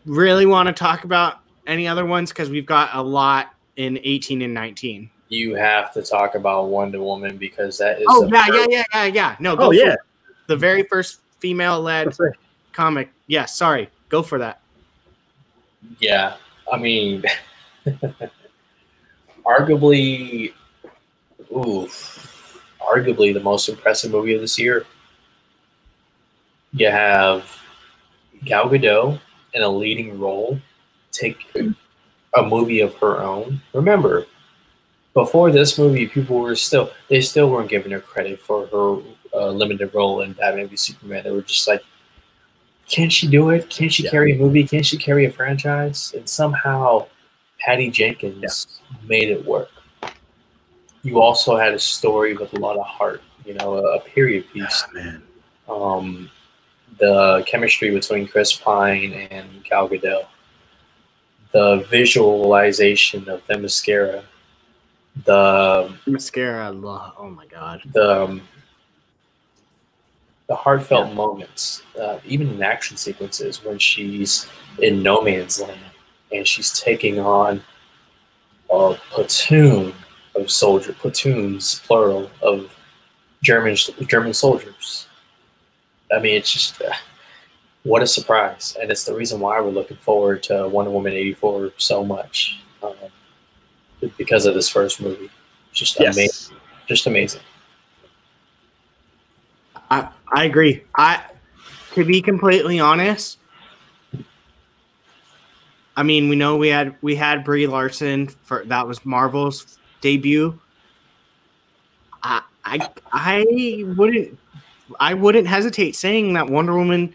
really want to talk about any other ones? Because we've got a lot in eighteen and nineteen. You have to talk about Wonder Woman because that is. Oh yeah, yeah, yeah, yeah, yeah. No, go oh yeah, it. the very first female-led comic. Yeah, sorry, go for that. Yeah, I mean, arguably, oof, arguably the most impressive movie of this year. You have Gal Gadot in a leading role take a movie of her own. Remember, before this movie, people were still they still weren't giving her credit for her uh, limited role in Batman v Superman. They were just like, "Can she do it? Can she Yeah. carry a movie? Can she carry a franchise?" And somehow, Patty Jenkins made it work. You also had a story with a lot of heart. You know, a, a period piece. Ah, man. Um, the chemistry between Chris Pine and Gal Gadot, the visualization of Themyscira, the Themyscira. lo- Oh my god. the um, the heartfelt Yeah. moments, uh, even in action sequences when she's in no man's land and she's taking on a platoon of soldier platoons plural of German German soldiers. I mean, it's just uh, what a surprise, and it's the reason why we're looking forward to Wonder Woman eighty four so much um, because of this first movie. Just amazing, just amazing. I I agree. I to be completely honest, I mean we know we had we had Brie Larson for that was Marvel's debut. I I I wouldn't I wouldn't hesitate saying that Wonder Woman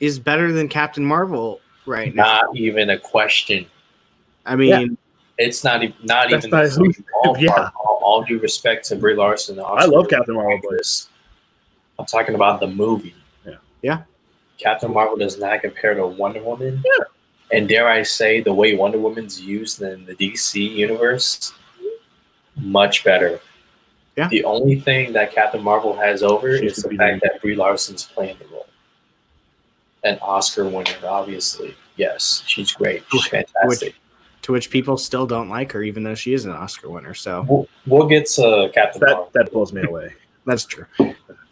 is better than Captain Marvel right now. Not even a question. I mean, It's not even not That's even not the same who- ballpark. yeah. all, all due respect to Brie Larson. I love Captain Marvel, but actress. I'm talking about the movie. Yeah. Yeah. Captain Marvel does not compare to Wonder Woman. Yeah. And dare I say, the way Wonder Woman's used in the DC universe, much better. Yeah. The only thing that Captain Marvel has over She is the fact the- that Brie Larson's playing the role. An Oscar winner, obviously. Yes, she's great. She's fantastic. To which people still don't like her, even though she is an Oscar winner. So We'll, we'll get to Captain that Marvel. that blows me away. that's true.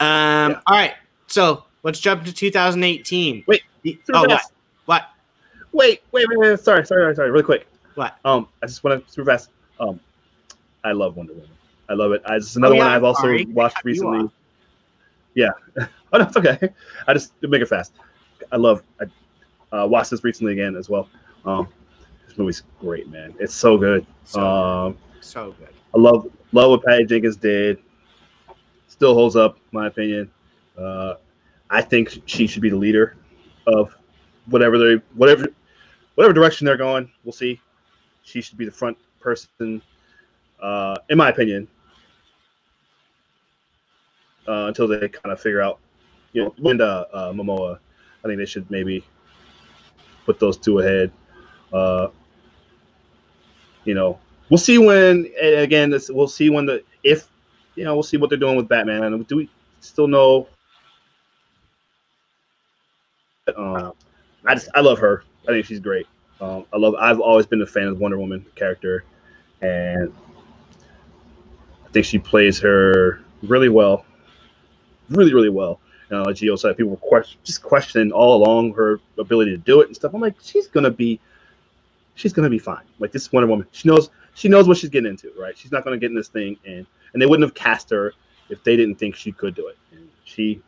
Um, All right. So let's jump to 2018. Wait, The- oh, what? What? Wait, wait, wait, wait. Sorry, sorry, sorry, sorry. Really quick. What? Um, I just want to super fast. Um, I love Wonder Woman. I love it. I just another Oh, yeah, one I've also sorry. watched recently. Yeah. oh no, it's okay. I just make it fast. I love. I uh, watched this recently again as well. Um, this movie's great, man. It's so good. So, Um, so good. I love love what Patty Jenkins did. Still holds up, my opinion. Uh, I think she should be the leader of whatever they whatever whatever direction they're going. We'll see. She should be the front person, uh, in my opinion. Uh, until they kind of figure out, you know, Linda uh, Momoa. I think they should maybe put those two ahead. Uh, you know, we'll see when again this, we'll see when the if you know we'll see what they're doing with batman. And do we still know? Uh, i just i love her. I think she's great. Um, i love i've always been a fan of the wonder woman character. And i think she plays her really well really really well you know, Gio said, people were just questioning all along her ability to do it and stuff. I'm like, she's gonna be, she's gonna be fine. Like this Wonder Woman, she knows she knows what she's getting into, right? She's not to get in this thing, and and they wouldn't have cast her if they didn't think she could do it. And she,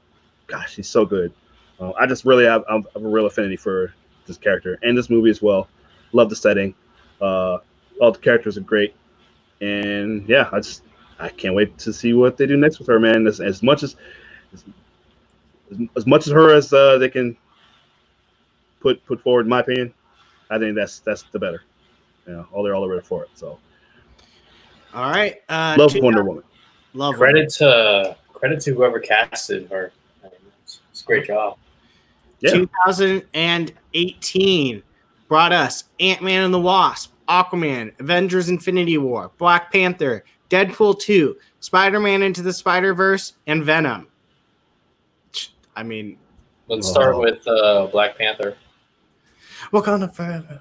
gosh, she's so good. Uh, I just really have, have a real affinity for this character and this movie as well. Love the setting. Uh, all the characters are great, and yeah, I just I can't wait to see what they do next with her, man. As, as much as, as as much as her as uh, they can put put forward, in my opinion, I think that's that's the better. You know, all they're all over for it. So All right. Uh, love Wonder Woman. Love Credit to credit to whoever casted her. I mean, it's, it's a great job. Yeah. 2018 brought us Ant Man and the Wasp, Aquaman, Avengers Infinity War, Black Panther, Deadpool 2, Spider Man Into the Spider Verse, and Venom. I mean, Let's Oh. start with uh, Black Panther. Wakanda Forever.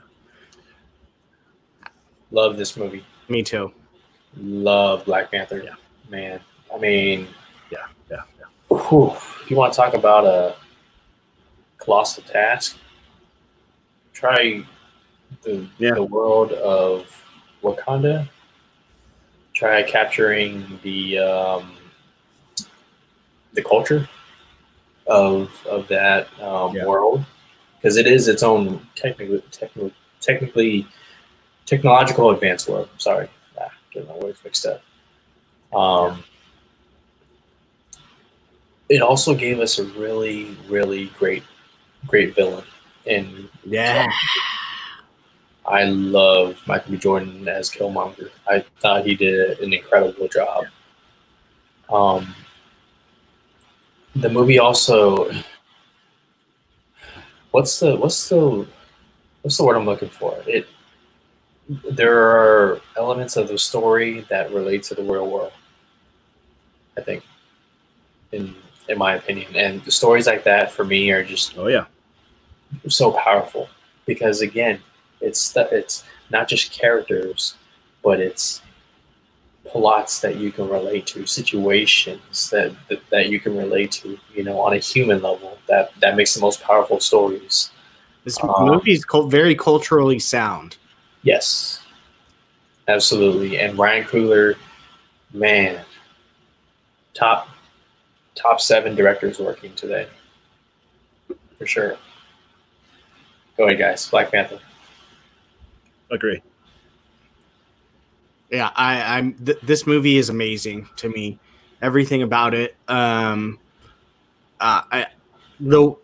Love this movie. Me too. Love Black Panther. Yeah. Man, I mean, Yeah, yeah, whew, you want to talk about a colossal task? Try the, Yeah. the world of Wakanda. Try capturing the um, the culture of of that um, Yeah. world because it is its own technically technically technically technological advanced world. Sorry, ah, getting my words mixed up. Um, It also gave us a really, really great, great villain, and Yeah. I love Michael B. Jordan as Killmonger. I thought he did an incredible job. Um, the movie also, what's the what's the what's the word I'm looking for? It there are elements of the story that relate to the real world. I think, in in my opinion, and the stories like that for me are just Oh yeah, so powerful because again it's it's not just characters but it's plots that you can relate to situations that, that that you can relate to you know on a human level that that makes the most powerful stories. This Um, movie is cul- very culturally sound. yes. Absolutely. And ryan coogler man top top seven directors working today. For sure. Go ahead guys. Black panther. Agree. Yeah, I, I'm. Th- this movie is amazing to me. Everything about it. Um, uh, I, the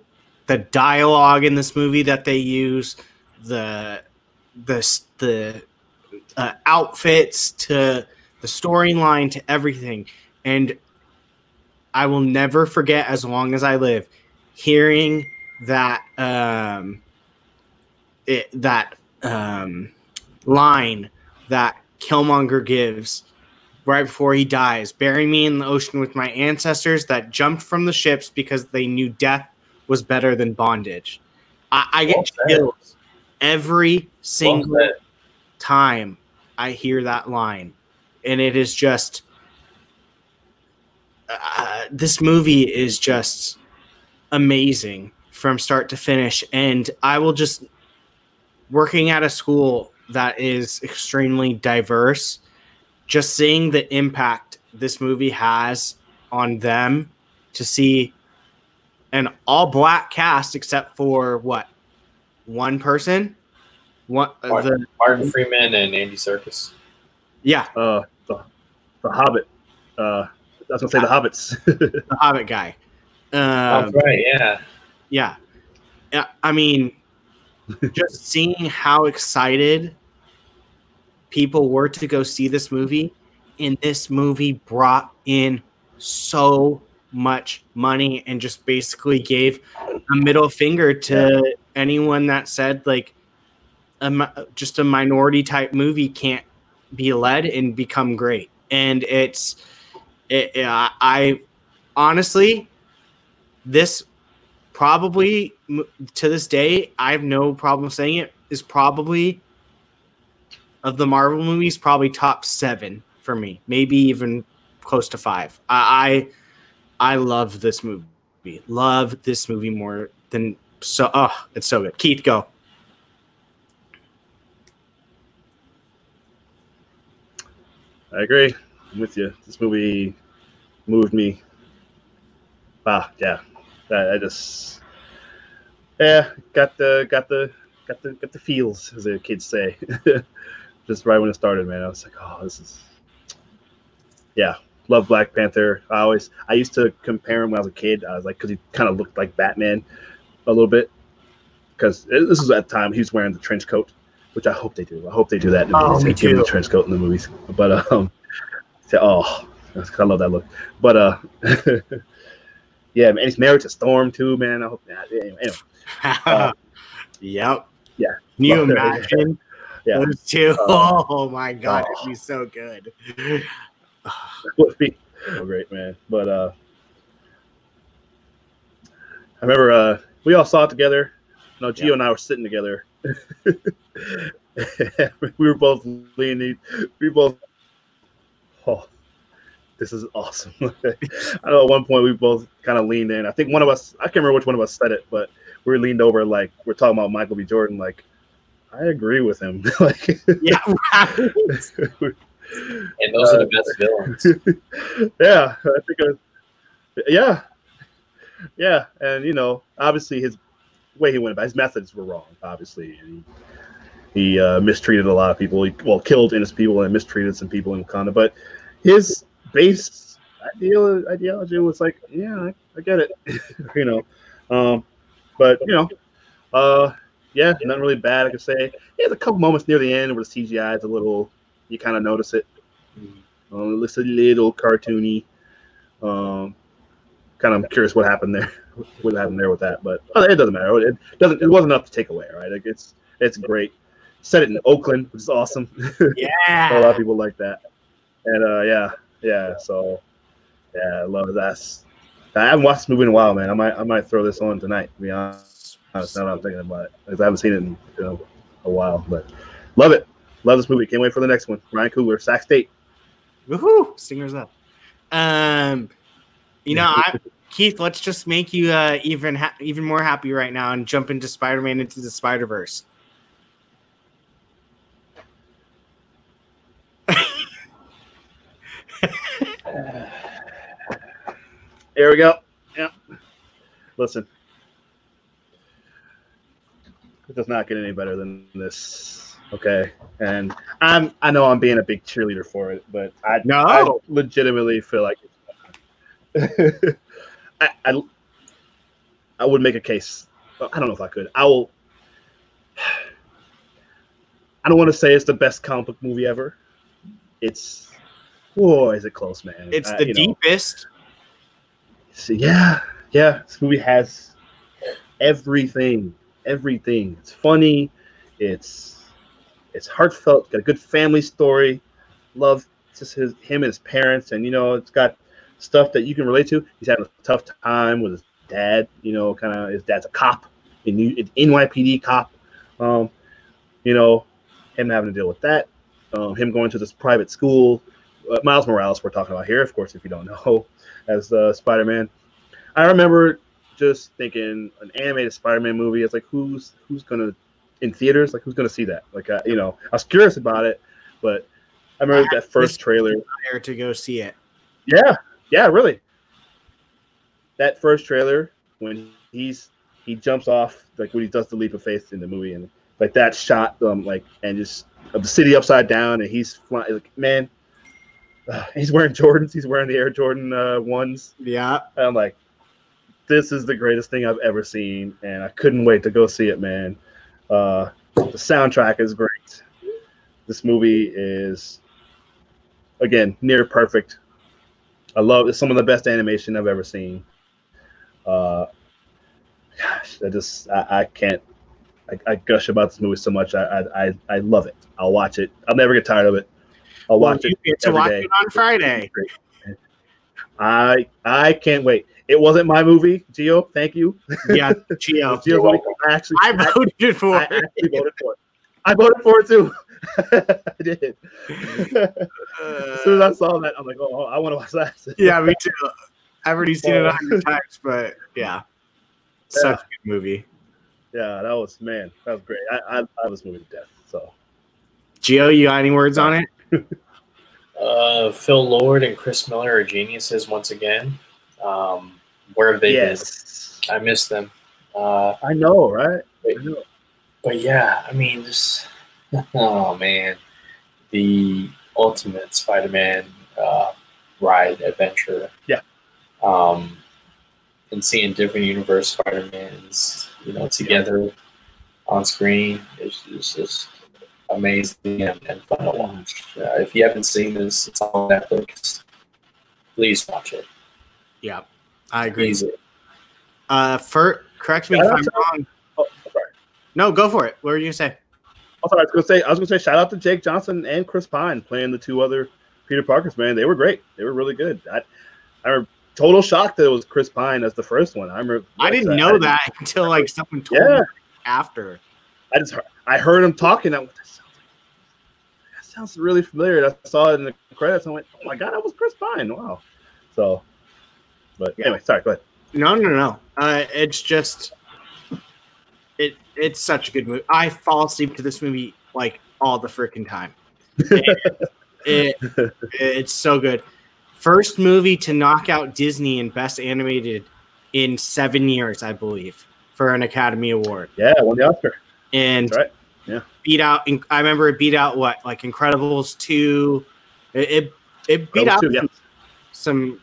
the dialogue in this movie that they use, the the the uh, outfits to the storyline to everything. And I will never forget as long as I live hearing that um, it, that um, line that Killmonger gives right before he dies. Bury me in the ocean with my ancestors that jumped from the ships because they knew death was better than bondage. I, I get Well chills every single Well time I hear that line, and it is just uh, this movie is just amazing from start to finish, and I will just working at a school that is extremely diverse. Just seeing the impact this movie has on them to see an all black cast except for what one person one uh, Martin, the Martin Freeman and Andy Serkis. yeah Uh, the, the Hobbit. Uh, I was gonna say the Hobbits. the hobbit guy um, That's right. Yeah. yeah yeah i mean just seeing how excited people were to go see this movie and this movie brought in so much money and just basically gave a middle finger to anyone that said like a, just a minority type movie can't be led and become great. And it's it, I- i honestly this probably to this day i have no problem saying it is probably of the marvel movies probably top seven for me maybe even close to five i i, I love this movie love this movie more than so oh it's so good keith go I agree. I'm with you. This movie moved me. Ah, yeah. I, I just, yeah, got the, got the, got the, got the feels, as the kids say. just right when it started, man. I was like, oh, this is, yeah. Love Black Panther. I always, I used to compare him when I was a kid. I was like, because he kind of looked like Batman a little bit. Because this was at the time he was wearing the trench coat, which I hope they do. I hope they do that. In the Oh, movies. me Give him the trench coat in the movies. But um, say, oh, I love that look. But uh, yeah, man, he's married to Storm too, man. I hope. Nah, anyway, anyway. Uh, yep yeah. Can you imagine Yeah. those two? Oh my god, oh. it'd be so good. would be so great, man. But uh, I remember uh, we all saw it together. No, Gio Yeah. and I were sitting together. we were both leaning. We both. Oh, this is awesome. I know at one point we both kind of leaned in. I think one of us. I can't remember which one of us said it, but we leaned over like we're talking about Michael B. Jordan. Like, I agree with him. like, Yeah, right. And those are the best villains. yeah, I think. I, yeah, yeah, and you know, obviously his way he went about his methods were wrong. Obviously, and he, he uh, mistreated a lot of people. He well killed innocent people and mistreated some people in Wakanda. But his base ideal ideology was like, yeah, I, I get it, you know. Um, but you know, uh, yeah, nothing really bad I could say. He has a couple moments near the end where the CGI is a little, you kind of notice it. Um, it looks a little cartoony. Um, kind of curious what happened there. What happened there with that? But oh, it doesn't matter. It doesn't. It wasn't enough to take away, right? Like it's it's great. Set it in Oakland, which is awesome. Yeah, a lot of people like that. And uh, yeah, yeah. So yeah, I love that. I haven't watched this movie in a while, man. I might I might throw this on tonight. To be honest now that I'm thinking about it, because I haven't seen it in you know, a while. But love it. Love this movie. Can't wait for the next one. Ryan Coogler, Sac State. Woohoo! Stingers up. Um, you know, I, Keith, let's just make you uh, even ha- even more happy right now and jump into Spider-Man into the Spider-Verse. Here we go. Yeah. Listen. It does not get any better than this. Okay. And I'm I know I'm being a big cheerleader for it, but I No. I legitimately feel like it's I, I I would make a case. I don't know if I could. I will I don't want to say it's the best comic book movie ever. It's, whoa, is it close, man? It's Uh, the you know, deepest. so yeah, yeah. This movie has everything, everything. It's funny. It's it's heartfelt. Got a good family story. Love just his him and his parents, and you know, it's got stuff that you can relate to. He's having a tough time with his dad. You know, kind of his dad's a cop, in NYPD cop. Um, you know, him having to deal with that. Um, him going to this private school. Uh, Miles Morales, we're talking about here, of course, if you don't know, as uh, Spider Man. I remember just thinking an animated Spider-Man movie. It's like who's who's gonna in theaters? Like who's gonna see that? Like uh, you know, I was curious about it, but I remember I that first trailer. There to go see it. Yeah, yeah, really. That first trailer when he's he jumps off like when he does the leap of faith in the movie and like that shot um like and just of the city upside down and he's flying like man. uh, he's wearing Jordans. He's wearing the Air Jordan uh, ones. Yeah. And I'm like, this is the greatest thing I've ever seen, and I couldn't wait to go see it, man. Uh, the soundtrack is great. This movie is, again, near perfect. I love it's some of the best animation I've ever seen. Uh, gosh, I just I, I can't I, I gush about this movie so much. I, I I love it. I'll watch it. I'll never get tired of it. I'll Well, watch you it. get to watch day. it on Friday. I I can't wait. It wasn't my movie, Gio. Thank you. Yeah, Gio. Gio's movie. I actually I voted for I it. actually voted for it. I voted for it too. I did. as soon as I saw that, I'm like, oh, I want to watch that. yeah, me too. I've already seen it a hundred times, but yeah, such a good movie. yeah, that was man, that was great. I I, I love this movie to death. So Gio, you got any words on it? Uh, Phil Lord and Chris Miller are geniuses once again. Um, where have they yes, been? I miss them. Uh, I know, right? I know. but yeah, I mean, just oh man, the ultimate Spider-Man uh, ride adventure. Yeah. Um, and seeing different universe Spider-Mans, you know, together on screen is, is just amazing and, and fun to watch. Uh, if you haven't seen this, it's on Netflix. Please watch it. Yeah, I agree. Easy. Uh, for correct me Yeah, if I'm wrong. Oh, sorry. No, go for it. What were you gonna say? Oh, sorry, I was gonna say I was gonna say shout out to Jake Johnson and Chris Pine playing the two other Peter Parkers. Man, they were great. They were really good. I, I total shock that it was Chris Pine as the first one. I remember. I didn't I know that until like someone told Yeah. me after. I just heard, I heard him talking. I went, that sounds, that sounds really familiar. I saw it in the credits. I went, oh my god, that was Chris Pine. Wow. So, but Yeah. anyway, sorry. Go ahead. No, no, no. Uh, it's just it. It's such a good movie. I fall asleep to this movie like all the freaking time. it, it's so good. First movie to knock out Disney in Best Animated in seven years, I believe, for an Academy Award, Yeah, won the Oscar. and right. beat out. I remember it beat out what like Incredibles two. It it, it beat Incredibles out 2, yeah. some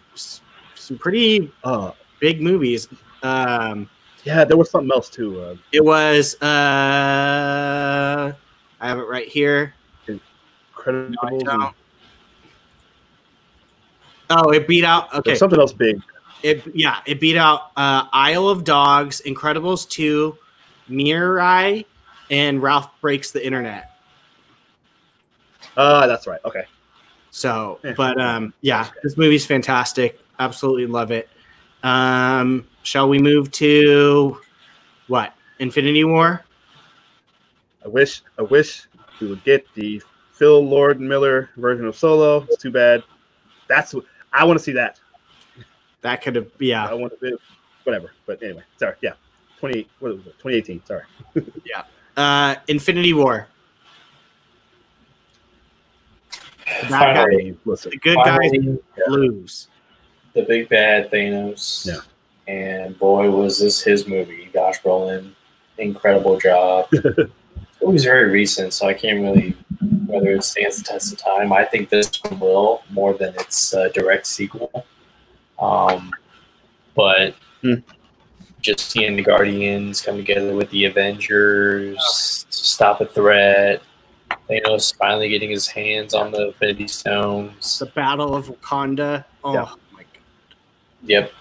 some pretty Uh, big movies. Um, yeah, there was something else too. Uh, It was uh I have it right here. Incredibles. No, I and- don't. Oh, it beat out okay. There's something else big. It yeah, it beat out uh Isle of Dogs, Incredibles 2, Mirai, and Ralph Breaks the Internet. Ah, that's right. Okay. So, Yeah. but um yeah, this movie's fantastic. Absolutely love it. Um shall we move to what? Infinity War? I wish I wish we would get the Phil Lord Miller version of Solo. It's too bad. That's what I want to see that. That could have yeah. I want to be whatever. But anyway, sorry. Yeah. 20 what was it? 2018. Sorry. Yeah. Uh Infinity War. That guy, Listen. the good guys finally, lose. The big bad Thanos. Yeah. And boy, was this his movie. Josh Brolin, incredible job. it was very recent, so I can't really whether it stands the test of time. I think this one will more than its uh, direct sequel. Um, but Hmm. just seeing the Guardians come together with the Avengers to stop a threat, Thanos finally getting his hands on the Infinity Stones. The Battle of Wakanda. Oh Yeah. My god. Yep.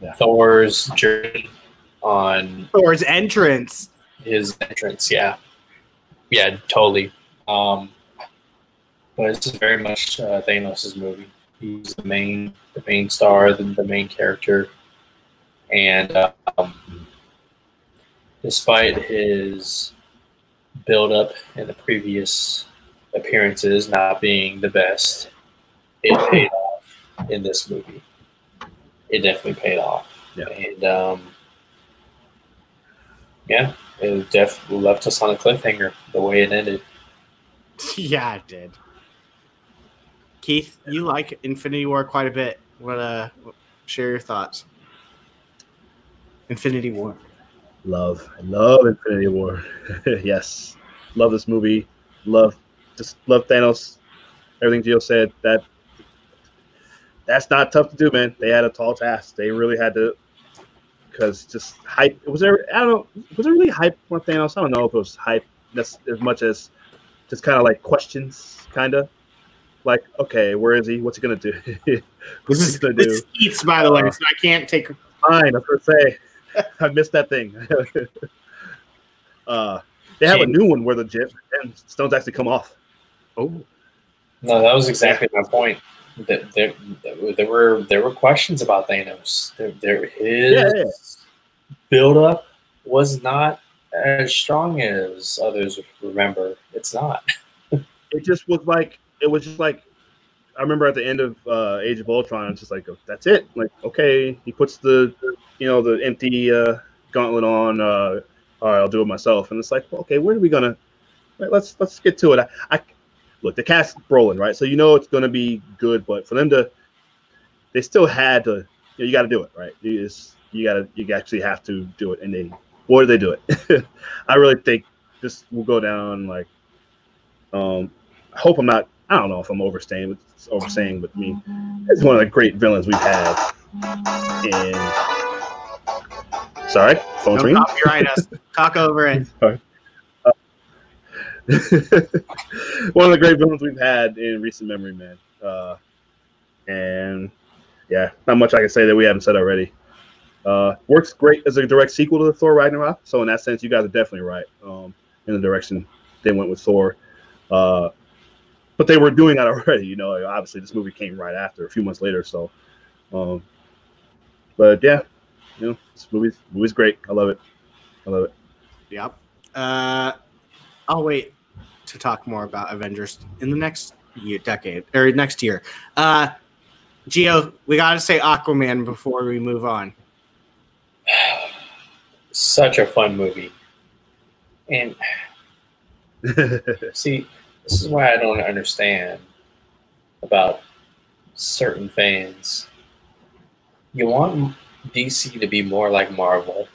Yeah. Thor's journey on Thor's entrance. his entrance. Yeah, yeah, totally. Um, but this is very much uh, Thanos' movie. He's the main, the main star, the, the main character, and um, despite his build-up in the previous appearances not being the best, it paid off in this movie. It definitely paid off, Yeah. and um, yeah, it definitely left us on a cliffhanger the way it ended. yeah, it did. Keith, you like Infinity War quite a bit. What uh share your thoughts? Infinity War. Love, I love Infinity War. yes, love this movie. Love, just love Thanos. Everything Gio said. That that's not tough to do, man. They had a tall task. They really had to, because just hype. Was there? I don't know. Was there really hype on Thanos? I don't know if it was hype as, as much as just kind of like questions, kind of like, okay, where is he? What's he gonna do? What's This he gonna is, do? this is by the way, Uh, so I can't take. Fine, I was gonna say I missed that thing. uh, they have a new one where the jet and stones actually come off. Oh, No, that was exactly my point. That there, there were there were questions about Thanos. There, there his Yeah, yeah. build up was not as strong as others remember. It's not. It just was like it was just like I remember at the end of uh, Age of Ultron, it's just like that's it. Like okay, he puts the you know the empty uh, gauntlet on. Uh, all right, I'll do it myself. And it's like okay, where are we gonna? right, let's let's get to it. I, I look the cast rolling right, so you know it's gonna be good. But for them to, they still had to. You, know, you got to do it right. You just you got to you actually have to do it, and they boy did they do it. I really think this will go down like. Um, I hope I'm not. I don't know if I'm overstaying with oversaying, but I mean, it's one of the great villains we've had. And sorry, phone's don't ringing. copyright us. Talk over it. one of the great villains we've had in recent memory, man. Uh, and yeah, not much I can say that we haven't said already. Uh, works great as a direct sequel to the Thor Ragnarok. So in that sense, you guys are definitely right um, in the direction they went with Thor. Uh, but they were doing that already, you know. Obviously, this movie came right after, a few months later. So, um, but yeah, you know, this movie's movie's great. I love it. I love it. Yep. Uh, I'll wait to talk more about Avengers in the next year, decade or next year. Uh, Gio, we got to say Aquaman before we move on. Such a fun movie. And see, this is why I don't understand about certain fans. You want DC to be more like Marvel.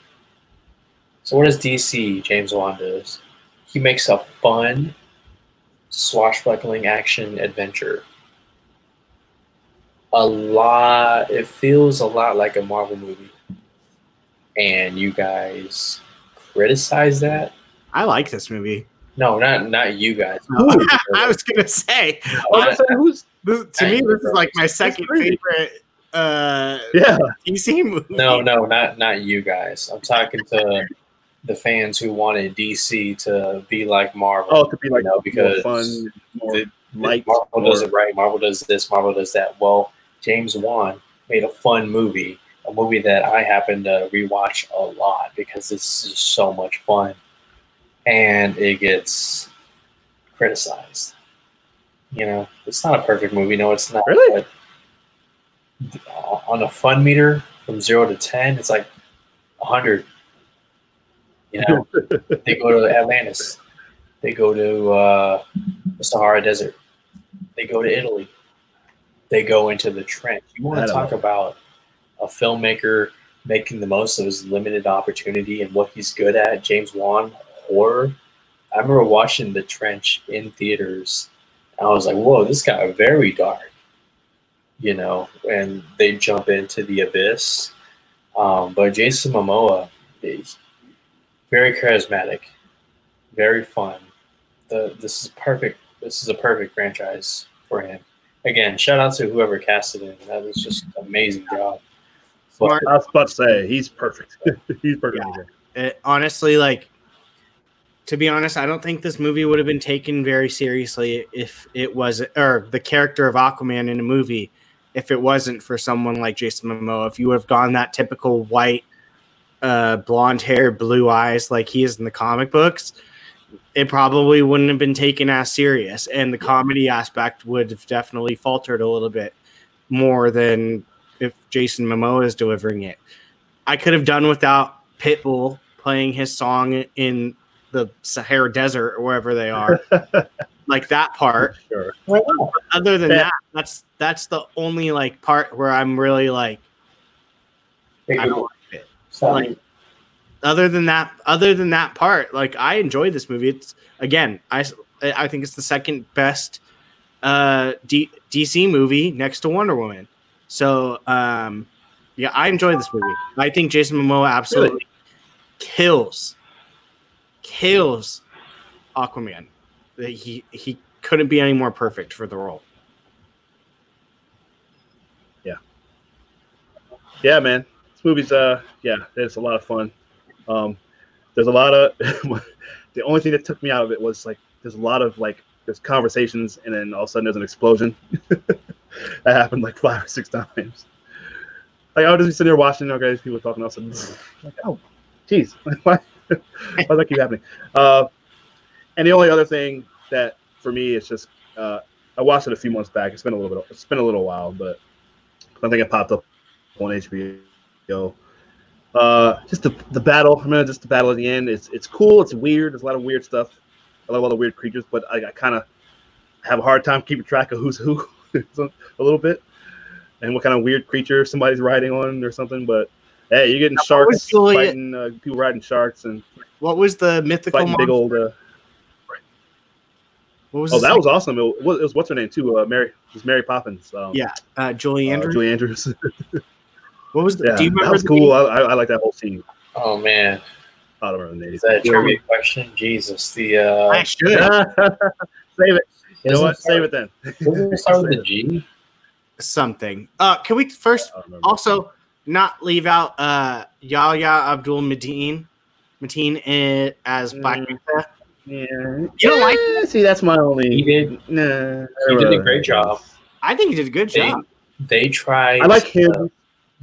So what does DC James Wan does? He makes a fun, swashbuckling action adventure. A lot. It feels a lot like a Marvel movie, and you guys criticize that. I like this movie. No, not not you guys. Ooh. I was gonna say, so who's this, to me, this is like my second favorite uh, yeah? DC movie. No, no, not not you guys. I'm talking to the fans who wanted DC to be like Marvel. Oh, could be like You know, because more fun, more the- light. Marvel does it right. Marvel does this. Marvel does that. Well, James Wan made a fun movie, a movie that I happen to rewatch a lot because it's just so much fun, and it gets criticized. You know, it's not a perfect movie. No, it's not. Really? But on a fun meter from zero to ten, it's like hundred. You know, they go to Atlantis. They go to uh, the Sahara Desert. They go to Italy. They go into the trench. You want to talk know. about a filmmaker making the most of his limited opportunity and what he's good at? James Wan horror. I remember watching The Trench in theaters. I was like, "Whoa, this got very dark," you know. And they jump into the abyss. Um, but Jason Momoa, very charismatic, very fun, the this is perfect. This is a perfect franchise for him. Again, shout out to whoever casted him. That was just an amazing job. Smart. I was about to say he's perfect. he's perfect. It, eh, honestly, like to be honest, I don't think this movie would have been taken very seriously if it was or the character of Aquaman in a movie if it wasn't for someone like Jason Momoa. If you would have gone that typical white, uh, blonde hair, blue eyes like he is in the comic books, it probably wouldn't have been taken as serious, and the comedy aspect would have definitely faltered a little bit more than if Jason Momoa is delivering it. I could have done without Pitbull playing his song in the Sahara Desert or wherever they are, like that part. Sure. Other than Yeah. that, that's that's the only like part where I'm really like I don't like it. Sorry. other than that other than that part like i enjoyed this movie it's again i i think it's the second best uh D, dc movie next to wonder woman so um yeah i enjoyed this movie i think jason momoa absolutely kills kills aquaman he he couldn't be any more perfect for the role Yeah. Yeah, man. This movie's uh yeah, it's a lot of fun. Um there's a lot of the only thing that took me out of it was like there's a lot of like there's conversations and then all of a sudden there's an explosion. that happened like five or six times. Like I would just be sitting there watching okay, these people talking all a sudden like, oh jeez, why why does that keep happening? Uh and the only other thing that for me it's just uh I watched it a few months back. It's been a little bit it's been a little while, but I think it popped up on HBO. Uh, just the the battle. I mean, just the battle at the end. It's it's cool. It's weird. There's a lot of weird stuff. I love all the weird creatures, but I, I kind of have a hard time keeping track of who's who a little bit, and what kind of weird creature somebody's riding on or something. But hey, you're getting Now, sharks fighting uh, people riding sharks and what was the mythical fighting big old. Uh, what was oh, that name? was awesome. It was, it was what's her name too? Uh, Mary. It was Mary Poppins. Um, yeah uh, julie uh, andrews Julie Andrews. what was the yeah, do you remember that was the cool. I, I, I like that whole scene. Oh man, I don't remember the name. is that a trivia question? Jesus, the uh, I should. Save it. You know Doesn't what? start- Save it then. Doesn't it start with a G? something. Uh, can we first I don't remember. also not leave out uh Yahya Abdul Mateen Mateen as Black Mm. Manta? Yeah. You don't like Eh, See, that's my only. He did. Nah. He did a great job. I think he did a good They, job. they tried. I like him.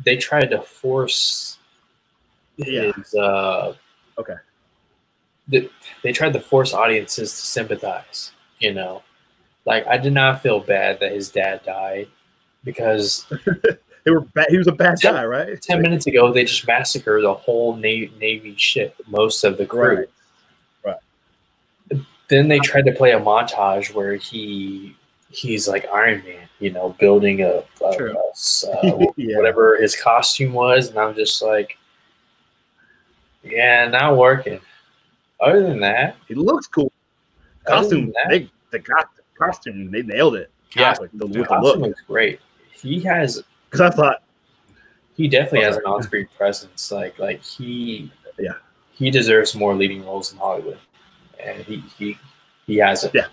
They tried to force Yeah. his. Uh, Okay. The, they tried to force audiences to sympathize. You know, like I did not feel bad that his dad died because They were bad. He was a bad guy, right? ten minutes ago they just massacred the whole Navy, Navy ship, most of the crew. Right. then they tried to play a montage where he he's like Iron Man, you know, building a, a- True. a s- uh, Yeah. whatever his costume was, and I'm just like, yeah, not working. Other than that, He looks cool. Costume. that- They, they got the costume. They nailed it. Yeah. Like the, the the costume look. looks great. He has Because I thought, he definitely has an Okay. on-screen presence. Like like he Yeah. he deserves more leading roles in Hollywood, and he he he has it. Yeah.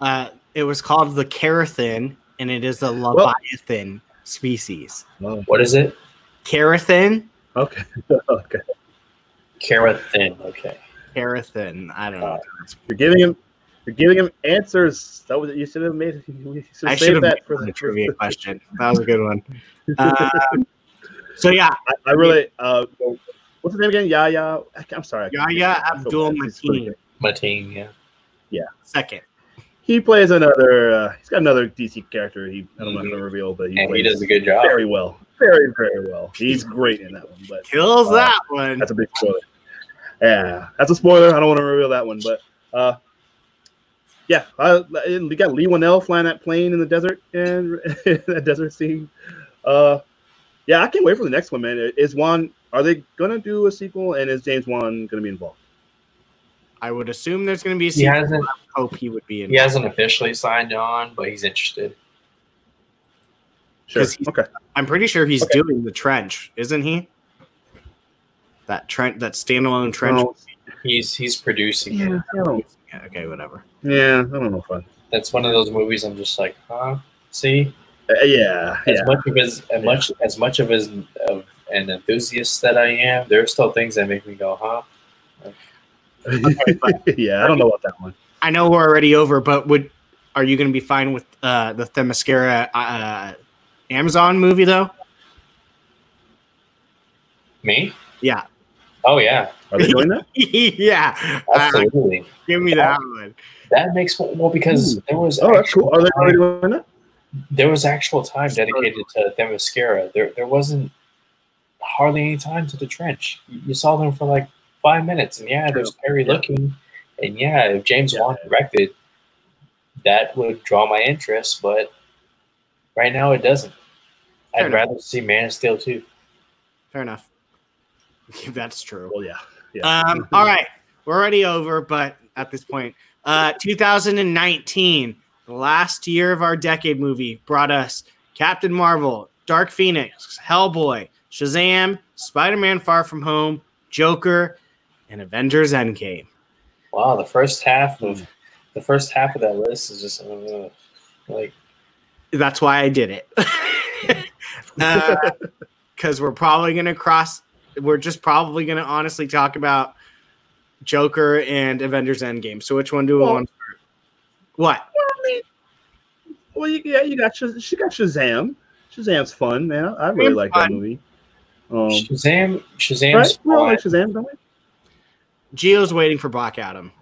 Uh, it was called the Karathen, and it is a Leviathan species. oh, What is it? Karathen, okay, okay. Karathen. Okay. Karathen. I don't know. You're giving him. You're giving him answers. That was you should have made. You should I have should saved have that for the the trivia question. That was a good one. Um, so yeah, I, I really. Uh, what's his name again? Yahya. I- I'm sorry. I can't Yahya remember. I feel Abdul bad. He's pretty Mateen, good. Mateen. Yeah. second. He plays another. Uh, he's got another DC character. He I don't know if I'm gonna reveal, but he And he does a good job. very well. Very very well. He's great in that one. But Kills Uh, that one. that's a big spoiler. Yeah, that's a spoiler. I don't want to reveal that one, but uh, yeah, uh, we got Leigh Whannell flying that plane in the desert and that desert scene. Uh, yeah, I can't wait for the next one, man. Is Juan? Are they gonna do a sequel? And is James Wan gonna be involved? I would assume there's going to be a He hasn't I hope he would be in. he hasn't officially signed on, but he's interested. Sure. 'Cause he's- Okay. I'm pretty sure he's Okay. doing the trench, isn't he? That trench, that standalone trench. No, He's he's producing yeah, it. Yeah, okay, whatever. Yeah, I don't know if I. That's one of those movies. I'm just like, huh? See, Uh, yeah, as yeah. much of as, as much as much of as of an enthusiast that I am, there are still things that make me go, huh? yeah, I don't know about that one. I know we're already over, but would are you going to be fine with uh, the Themyscira uh, Amazon movie though? Me? Yeah, Oh yeah, Are they doing that? yeah. Uh, absolutely. give me that one. That makes well because there was Oh, that's cool. Are they already actual, doing that? there was actual time dedicated to Themyscira. There there wasn't hardly any time to the trench. You, you saw them for like five minutes, and yeah, there's scary Yeah. looking, and yeah, if James Yeah. Wan directed, that would draw my interest. But right now, it doesn't. Fair I'd enough. rather see Man of Steel too. Fair enough. That's true. Well, yeah, yeah. Um, all right, we're already over, but at this point, uh, 2019, the last year of our decade movie, brought us Captain Marvel, Dark Phoenix, Hellboy, Shazam, Spider-Man: Far From Home, Joker, and Avengers: Endgame. Wow, the first half Hmm. of the first half of that list is just uh, like That's why I did it. Because we're probably gonna cross. We're just probably gonna honestly talk about Joker and Avengers: Endgame. So which one do we Well- want? to start? What? Well, you, yeah, you got Shaz- she got Shazam. Shazam's fun, man. I really Shazam's like that movie. Um, Shazam. Shazam's right? We all like Shazam, don't we? Gio's waiting for Black Adam.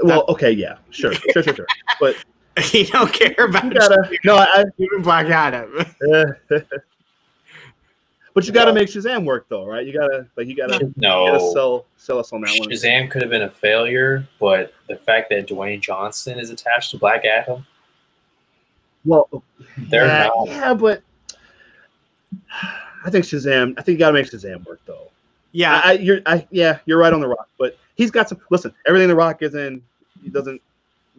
Well, okay, yeah, sure, sure, sure, sure. But he don't care about you gotta no, I. even Black Adam. Uh, but you gotta make Shazam work, though, right? You gotta like you gotta, you gotta No, sell sell us on that one. Shazam could have been a failure, but the fact that Dwayne Johnson is attached to Black Adam, Well, they're yeah, not. yeah, but I think Shazam. I think you gotta make Shazam work, though. Yeah, I, I, you're, I, yeah, you're right on the rock, but he's got some. Listen, everything the rock is in, he doesn't.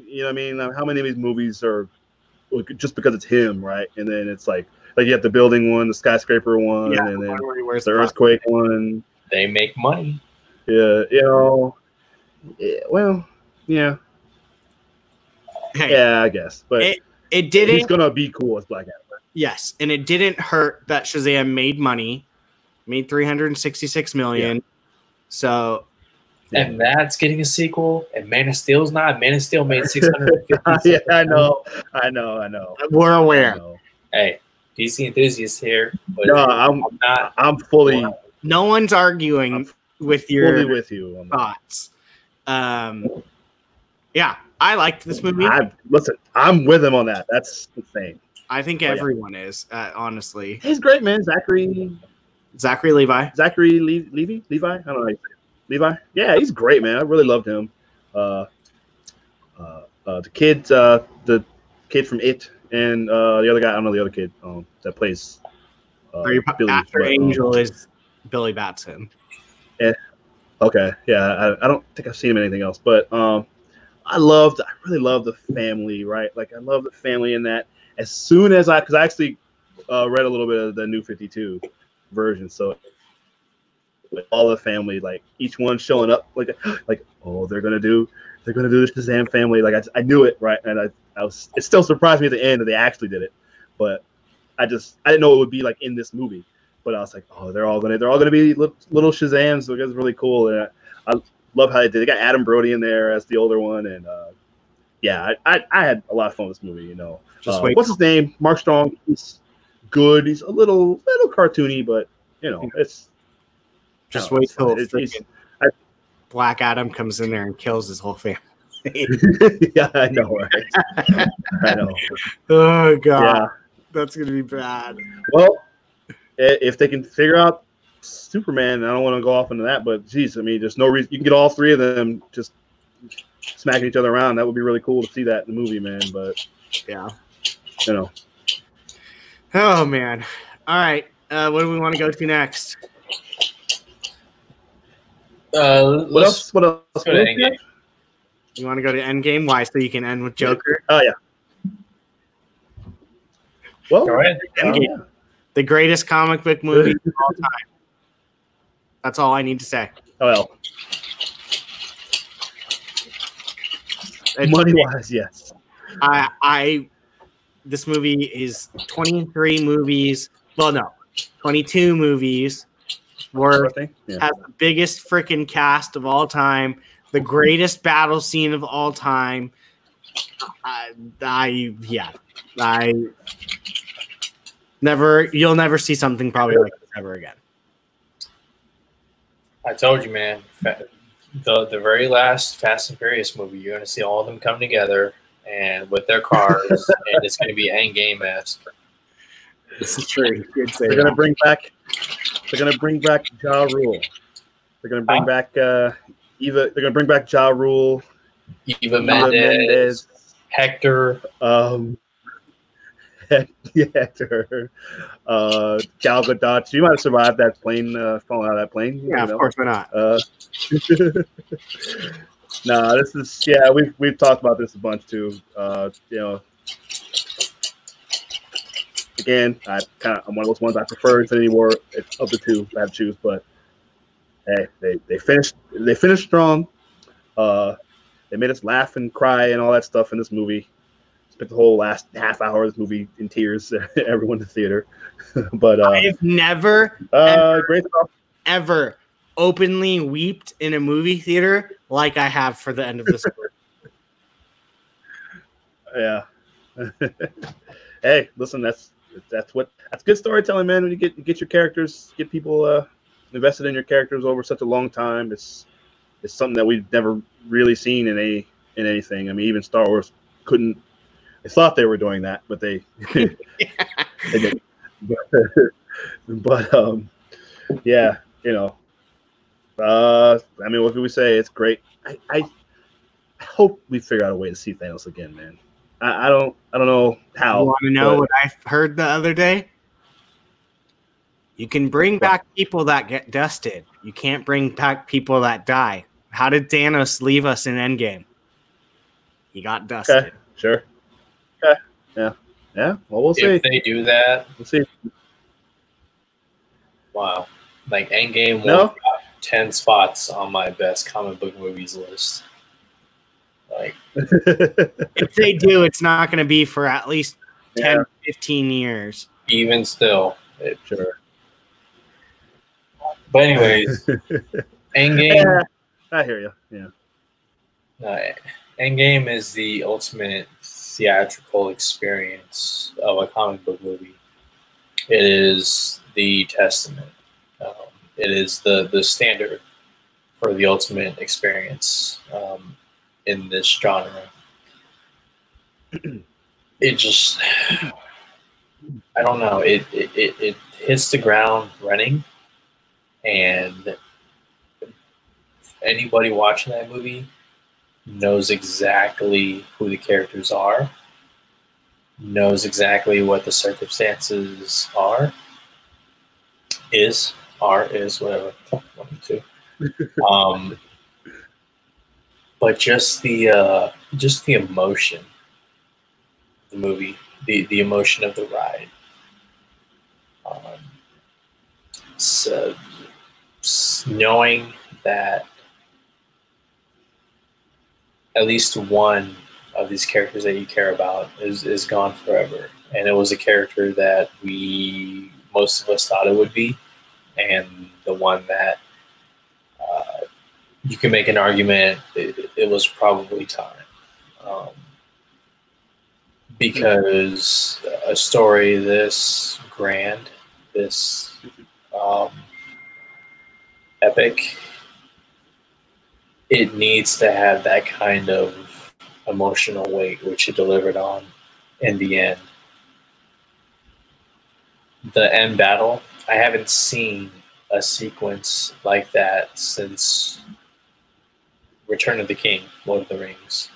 You know what I mean? Like, How many of these movies are just because it's him, right? And then it's like, like you have the building one, the skyscraper one, yeah. and then where he wears the the earthquake one. They make money. Yeah, you know. Yeah, well, yeah, Hey, yeah, I guess, but It- it didn't. He's gonna be cool as Black Adam. Yes, and it didn't hurt that Shazam made money, made three hundred and sixty-six million. So And that's getting a sequel. And Man of Steel's not. Man of Steel made six hundred fifty. yeah, I know, I know, I know. we're I aware. know. Hey, DC enthusiast here, but No, I'm, I'm not. I'm fully, No one's arguing I'm with fully your with you on that. thoughts. Um, yeah, I liked this movie. I listen. I'm with him on that. That's insane. I think yeah. everyone is, uh, honestly. He's great, man. Zachary, Zachary Levi. Zachary Le- Levy, Levi. I don't know. How you say it. Levi. Yeah, he's great, man. I really loved him. Uh, uh, uh, the kid, uh, the kid from It, and uh, the other guy. I don't know the other kid um, that plays. Uh, Are you Billy, after but, um, Angel is Billy Batson. Yeah. Okay, yeah, I, I don't think I've seen him in anything else, but um, I loved, I really love the family, right? Like I love the family in that. As soon as I, because I actually uh, read a little bit of the New Fifty Two version, so with all the family, like each one showing up, like like oh they're gonna do, they're gonna do the Shazam family, like I, I knew it, right? And I, I was, it still surprised me at the end that they actually did it, but I just I didn't know it would be like in this movie. But I was like, oh, they're all gonna they're all gonna be little, little Shazams. So it's really cool. And I, I love how they did. They got Adam Brody in there as the older one, and uh, yeah, I, I, I had a lot of fun with this movie. You know, Just Uh, wait. what's his name? Mark Strong. He's good. He's a little little cartoony, but you know, it's Just no, wait till It's- it's- freaking Black Adam comes in there and kills his whole family. yeah, I know, right? I know. oh god, Yeah. that's gonna be bad. Well, if they can figure out Superman, I don't want to go off into that, but geez, I mean, there's no reason you can get all three of them just smacking each other around. That would be really cool to see that in the movie, man. But Yeah. you know, Oh man. All right. Uh, what do we want to go to next? Uh, what else? What else? go to You want to go to Endgame? Why? So you can end with Joker? Oh yeah. Well, Go ahead. oh, Endgame. yeah. The greatest comic book movie of all time. That's all I need to say. Oh, well. Money wise, yes. I, I, this movie is 23 movies. Well, no, 22 movies. Were Birthday? Yeah. has the biggest freaking cast of all time, the greatest battle scene of all time. I, I yeah, I never. You'll never see something probably like this ever again. I told you, man. The the very last Fast and Furious movie, you're gonna see all of them come together and with their cars, and it's gonna be Endgame esque. This is true. They're gonna bring back. They're gonna bring back Ja Rule. They're gonna bring Huh? back uh, Eva. They're gonna bring back Ja Rule. Eva Eva Mendes, Hector. Um, yeah, Hector. Uh, Gal Gadot. She might have survived that plane, uh, falling out of that plane. you Yeah, of know. course, why not? Uh, nah, this is yeah. We've we've talked about this a bunch too. Uh, you know, again, I kind of I'm one of those ones I prefer War if- of the two. I have to choose, but hey, they they finished they finished strong. Uh, they made us laugh and cry and all that stuff in this movie. Spent the whole last half hour of this movie in tears. Everyone in the theater, but uh, I've never uh, great stuff. ever openly weeped in a movie theater like I have for the end of this movie. Yeah. hey, listen, that's that's what that's good storytelling, man. When you get you get your characters, get people uh, invested in your characters over such a long time, it's it's something that we've never really seen in any in anything. I mean, even Star Wars couldn't. They thought they were doing that, but they, they didn't. But, but um, yeah, you know. Uh, I mean, what can we say? It's great. I, I I hope we figure out a way to see Thanos again, man. I, I don't I don't know how. You how. want to know but- what I heard the other day? You can bring back people that get dusted. You can't bring back people that die. How did Thanos leave us in Endgame? He got dusted. Okay, sure. Okay, yeah, yeah. Well, we'll see. If they do that, We'll see. wow. Like Endgame will No? Drop ten spots on my best comic book movies list. Like If they do, it's not going to be for at least 10, yeah, 15 years. even still, it, sure. but anyways, Endgame. Yeah, I hear you. Yeah. Uh, Endgame is the ultimate theatrical experience of a comic book movie. It is the testament. Um, it is the the standard for the ultimate experience um, in this genre. It just, I don't know. It it, it, it hits the ground running, and anybody watching that movie knows exactly who the characters are, knows exactly what the circumstances are, is, are, is, whatever. One, two. Um, but just the uh, just the emotion, the movie, the the emotion of the ride. Um, so, knowing that at least one of these characters that you care about is, is gone forever. And it was a character that we, most of us thought it would be, and the one that uh, you can make an argument it, it was probably time. Um, because a story this grand, this um, epic, it needs to have that kind of emotional weight, which it delivered on in the end. The end battle, I haven't seen a sequence like that since Return of the King, Lord of the Rings.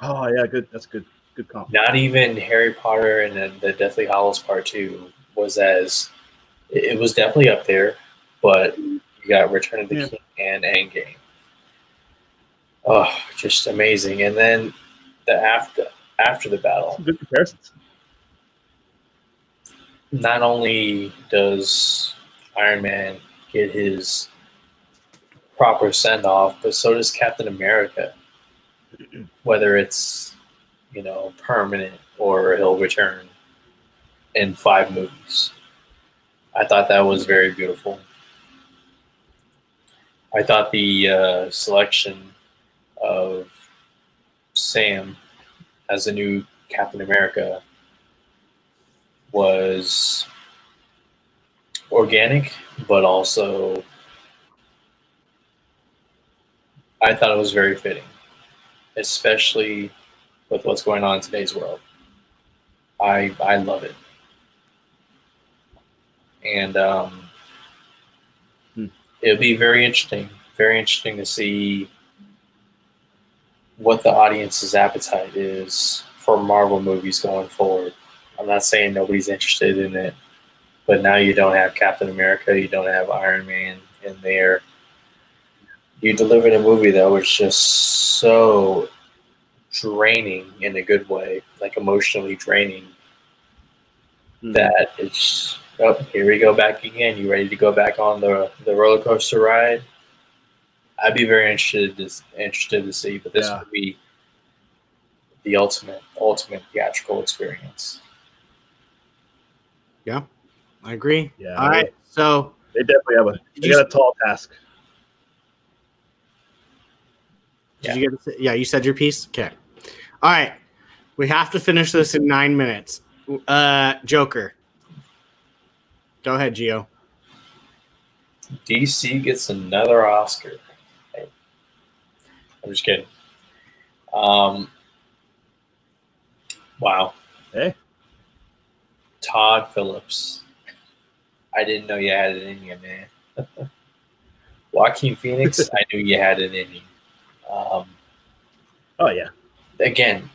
Oh yeah, good. That's good. Good comp. Not even Harry Potter and then the Deathly Hallows Part Two was as it it was definitely up there, but you got Return of the Yeah. King and Endgame. Oh, just amazing! And then the after after the battle, Good comparisons. Not only does Iron Man get his proper send off, but so does Captain America. whether it's you know permanent or he'll return in five movies. I thought that was very beautiful. I thought the uh, selection of Sam as a new Captain America was organic, but also I thought it was very fitting, especially with what's going on in today's world. I I love it, and um, Hmm. it'll be very interesting. Very interesting to see what the audience's appetite is for Marvel movies going forward. I'm not saying nobody's interested in it, but now you don't have Captain America, you don't have Iron Man in there. You delivered a movie that was just so draining in a good way, like emotionally draining, Hmm. that it's oh, here we go back again. You ready to go back on the the roller coaster ride? I'd be very interested to interested to see, but this Yeah. would be the ultimate ultimate theatrical experience. I agree. Yeah. All right. So They definitely have a they you- got a tall task. Did you get to, yeah, you said your piece? Okay. All right. We have to finish this in nine minutes. Uh Joker. Go ahead, Gio. DC gets another Oscar. I'm just kidding. Um, wow. Hey. Todd Phillips. I didn't know you had it in you, man. Joaquin Phoenix, I knew you had it in you. Um, Oh yeah. again,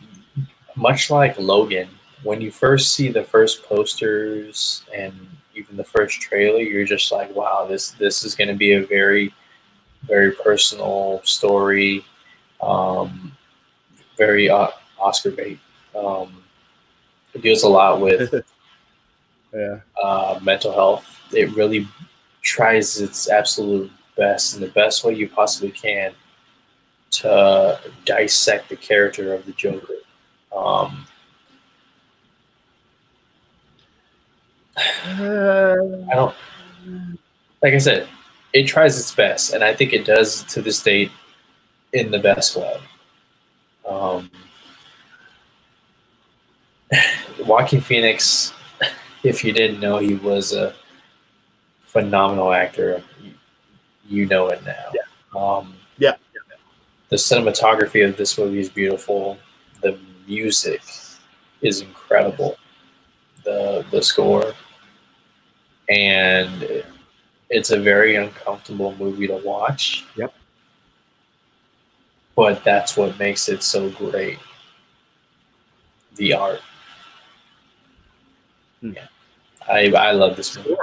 much like Logan, when you first see the first posters and even the first trailer, you're just like, wow, this this is going to be a very, very personal story, um, very uh, Oscar bait. Um, it deals a lot with Yeah. uh, mental health. It really tries its absolute best in the best way you possibly can to dissect the character of the Joker. Um, I don't, like I said, it tries its best, and I think it does to this date in the best way. Um, Joaquin Phoenix, if you didn't know, he was a phenomenal actor. You, you know it now. Um, Yeah. The cinematography of this movie is beautiful. The music is incredible. The the score, and it's a very uncomfortable movie to watch. Yep. But that's what makes it so great. The art. Hmm. Yeah. I I love this movie.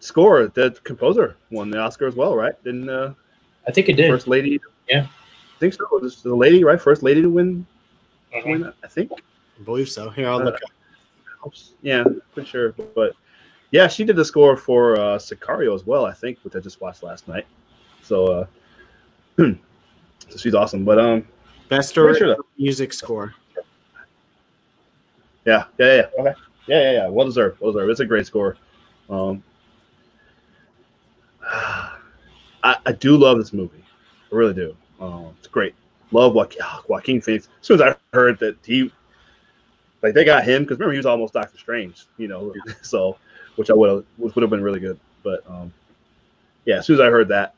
score. The composer won the Oscar as well, right? Didn't uh, I think it did. first lady? Yeah. I think so. This the lady, right? First lady to win. to Mhm. win I think. I believe so. Here, I'll Uh, look up. Yeah, pretty sure. But yeah, she did the score for uh, Sicario as well, I think, which I just watched last night. So, uh, so she's awesome. But um, Best pretty sure original music score. Yeah, yeah, yeah. Okay. Yeah, yeah, yeah. Well deserved. Well deserved. It's a great score. Um, I, I do love this movie. I really do. Um, it's great. Love Joaquin, Joaquin Phoenix. As soon as I heard that he, like, they got him because remember he was almost Doctor Strange, you know. So, which I would have which would have been really good. But um, yeah, as soon as I heard that,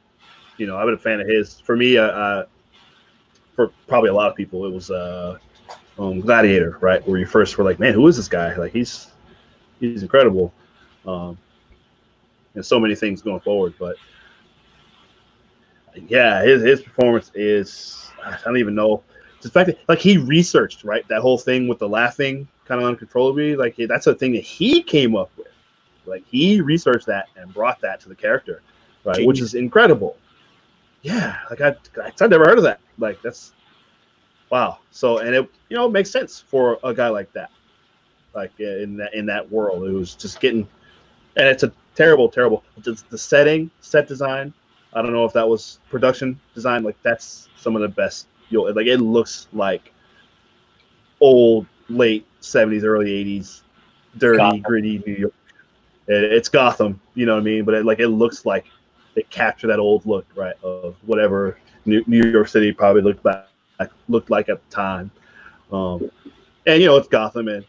you know, I've been a fan of his. For me, uh, uh, for probably a lot of people, it was uh, um, Gladiator, right? Where you first were like, man, who is this guy? Like, he's he's incredible. Um, and so many things going forward, but yeah, his his performance is I don't even know. The fact that like he researched right that whole thing with the laughing kind of uncontrollably, like that's a thing that he came up with. Like he researched that and brought that to the character, right? Which is incredible. Yeah, like I I'd never heard of that. Like that's wow. So and it you know it makes sense for a guy like that, like in that in that world. It was just getting, and it's a terrible, terrible. The, the setting, set design, I don't know if that was production design. Like that's some of the best. You'll like it looks like old late seventies, early eighties, dirty, Gotham. gritty New York. It, it's Gotham, you know what I mean? But it, like it looks like they capture that old look, right, of whatever New, New York City probably looked back looked like at the time. Um, and you know it's Gotham, and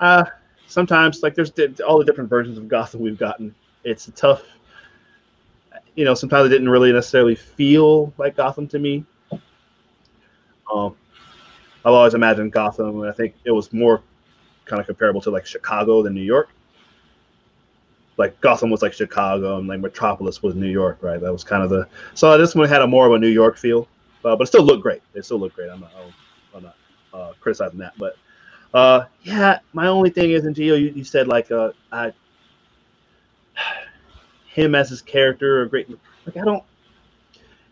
uh, sometimes like there's di- all the different versions of Gotham we've gotten. It's a tough. You know, sometimes it didn't really necessarily feel like Gotham to me. Um, I've always imagined Gotham, and I think it was more kind of comparable to like Chicago than New York. Like Gotham was like Chicago, and like Metropolis was New York, right? That was kind of the. So this one had a more of a New York feel, but it still looked great. It still looked great. I'm not, I'm not uh, criticizing that, but uh, yeah, my only thing is, and Gio, you, you said like uh, I, him as his character, a great like I don't.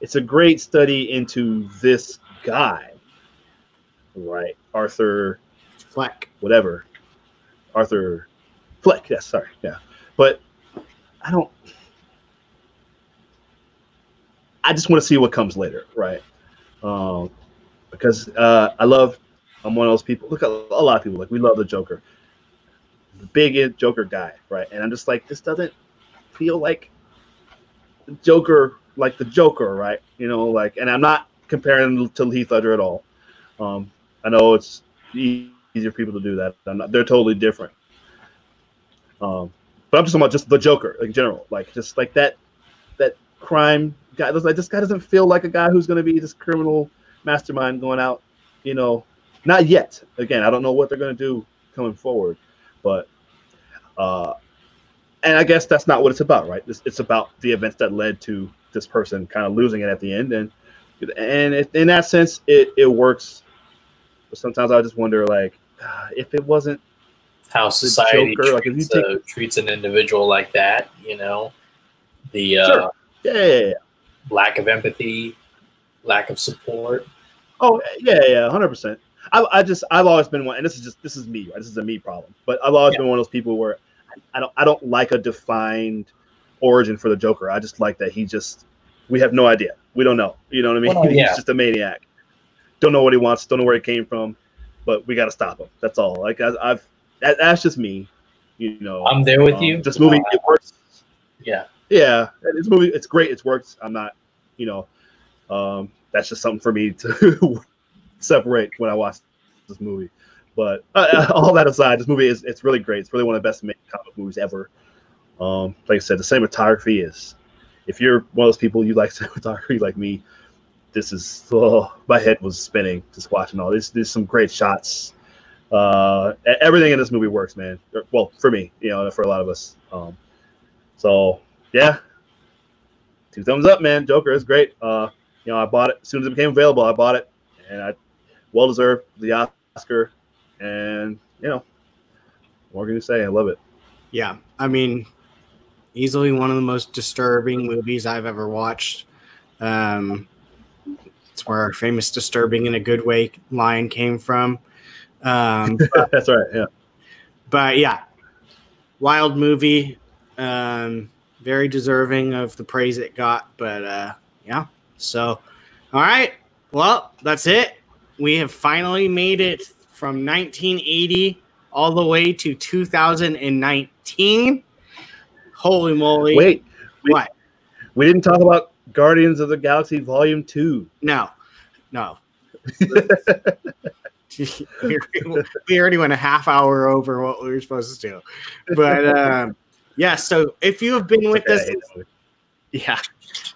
It's a great study into this guy, right? Arthur, Fleck. whatever, Arthur Fleck. Yes, sorry, yeah, but I don't. I just want to see what comes later, right? Um, because uh, I love. I'm one of those people. Look, a, a lot of people like we love the Joker, the big Joker guy, right? And I'm just like, this doesn't feel like Joker, like the Joker, right? You know, like, and I'm not comparing to Heath Ledger at all. Um, I know it's easier for people to do that. Not, they're totally different. Um, but I'm just talking about just the Joker in general, like just like that, that crime guy. Like this guy doesn't feel like a guy who's going to be this criminal mastermind going out. You know, not yet. Again, I don't know what they're going to do coming forward, but uh, and I guess that's not what it's about, right? It's, it's about the events that led to this person kind of losing it at the end, and and it, in that sense, it it works. But sometimes I just wonder, like, ah, if it wasn't How society Joker, like, if you treats, treats an individual like that, you know, the uh, Sure. yeah. Lack of empathy, lack of support. Oh yeah, yeah, hundred percent. I, I just I've always been one, and this is just this is me. Right? This is a me problem. But I've always Yeah. been one of those people where I don't I don't like a defined origin for the Joker. I just like that he just we have no idea. We don't know. You know what I mean? Well, yeah. He's just a maniac. Don't know what he wants. Don't know where he came from. But we got to stop him. That's all. Like I, I've that, that's just me. You know. I'm there with Um, you. This movie Uh, it works. Yeah, Yeah, this movie it's great. It's worked. I'm not, you know, um, that's just something for me to separate when I watch this movie. But uh, all that aside, this movie is it's really great. It's really one of the best made comic movies ever. Um, like I said, the cinematography is. If you're one of those people you like cinematography like me, this is oh, my head was spinning just watching all this. There's some great shots. Uh, everything in this movie works, man. Well, for me, you know, for a lot of us. Um, so yeah, two thumbs up, man. Joker is great. Uh, you know, I bought it as soon as it became available. I bought it, and I well deserved the Oscar. And you know, what can you say? I love it. Yeah, I mean, easily one of the most disturbing movies I've ever watched. Um, it's where our famous "disturbing in a good way" line came from. Um, That's right. Yeah. but yeah, wild movie. Um, very deserving of the praise it got. But uh, yeah, so all right. Well, that's it. We have finally made it from 1980 all the way to 2019. Holy moly! Wait, we, what? we didn't talk about Guardians of the Galaxy Volume Two. No, no. we already went a half hour over what we were supposed to do, but um, yeah. So if you have been with us, hate that movie. yeah,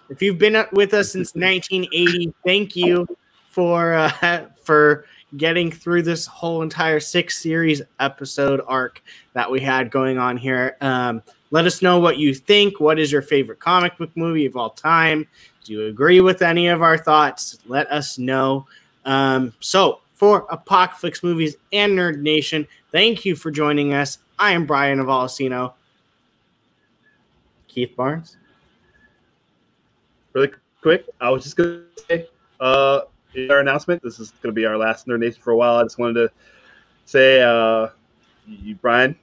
if you've been with us since 1980, thank you for uh, for getting through this whole entire six series episode arc that we had going on here. Um, let us know what you think. What is your favorite comic book movie of all time? Do you agree with any of our thoughts? Let us know. Um, so, for Apocaflix Movies and Nerd Nation, thank you for joining us. I am Brian Avalosino. Keith Barnes. really quick, I was just gonna say, uh, in our announcement. This is gonna be our last Nerd Nation for a while. I just wanted to say, uh, you, Brian,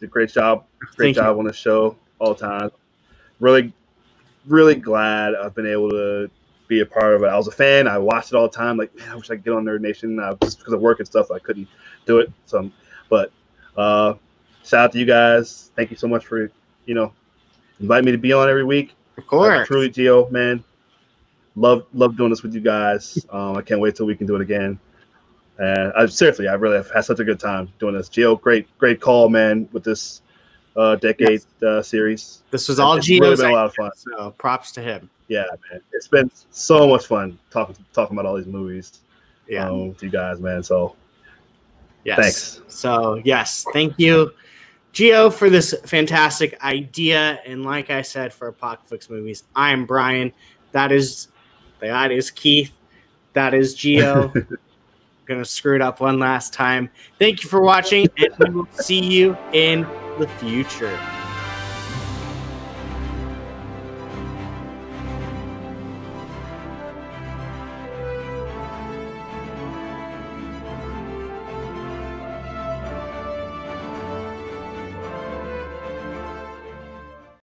did a great job, great Thank you. job on the show all the time. Really really glad I've been able to be a part of it. I was a fan. I watched it all the time. Like, man, I wish I could get on Nerd Nation. Uh, just because of work and stuff, I couldn't do it. So, but uh, shout out to you guys. Thank you so much for you know inviting me to be on every week. Of course. Uh, truly, Gio, man, love love doing this with you guys. Um, I can't wait till we can do it again. And I seriously, I really have had such a good time doing this. Gio, great great call, man, with this uh, decade Yes. uh, series. This was all It's really been a lot of fun. so props to him. Yeah, man, it's been so much fun talking talking about all these movies. Yeah. um, with you guys, man. So yes. thanks. So yes, thank you, Gio, for this fantastic idea. And like I said, for Apocaflix movies, I am Brian. That is that is Keith. That is Gio. Gonna screw it up one last time. Thank you for watching, and we will see you in the future.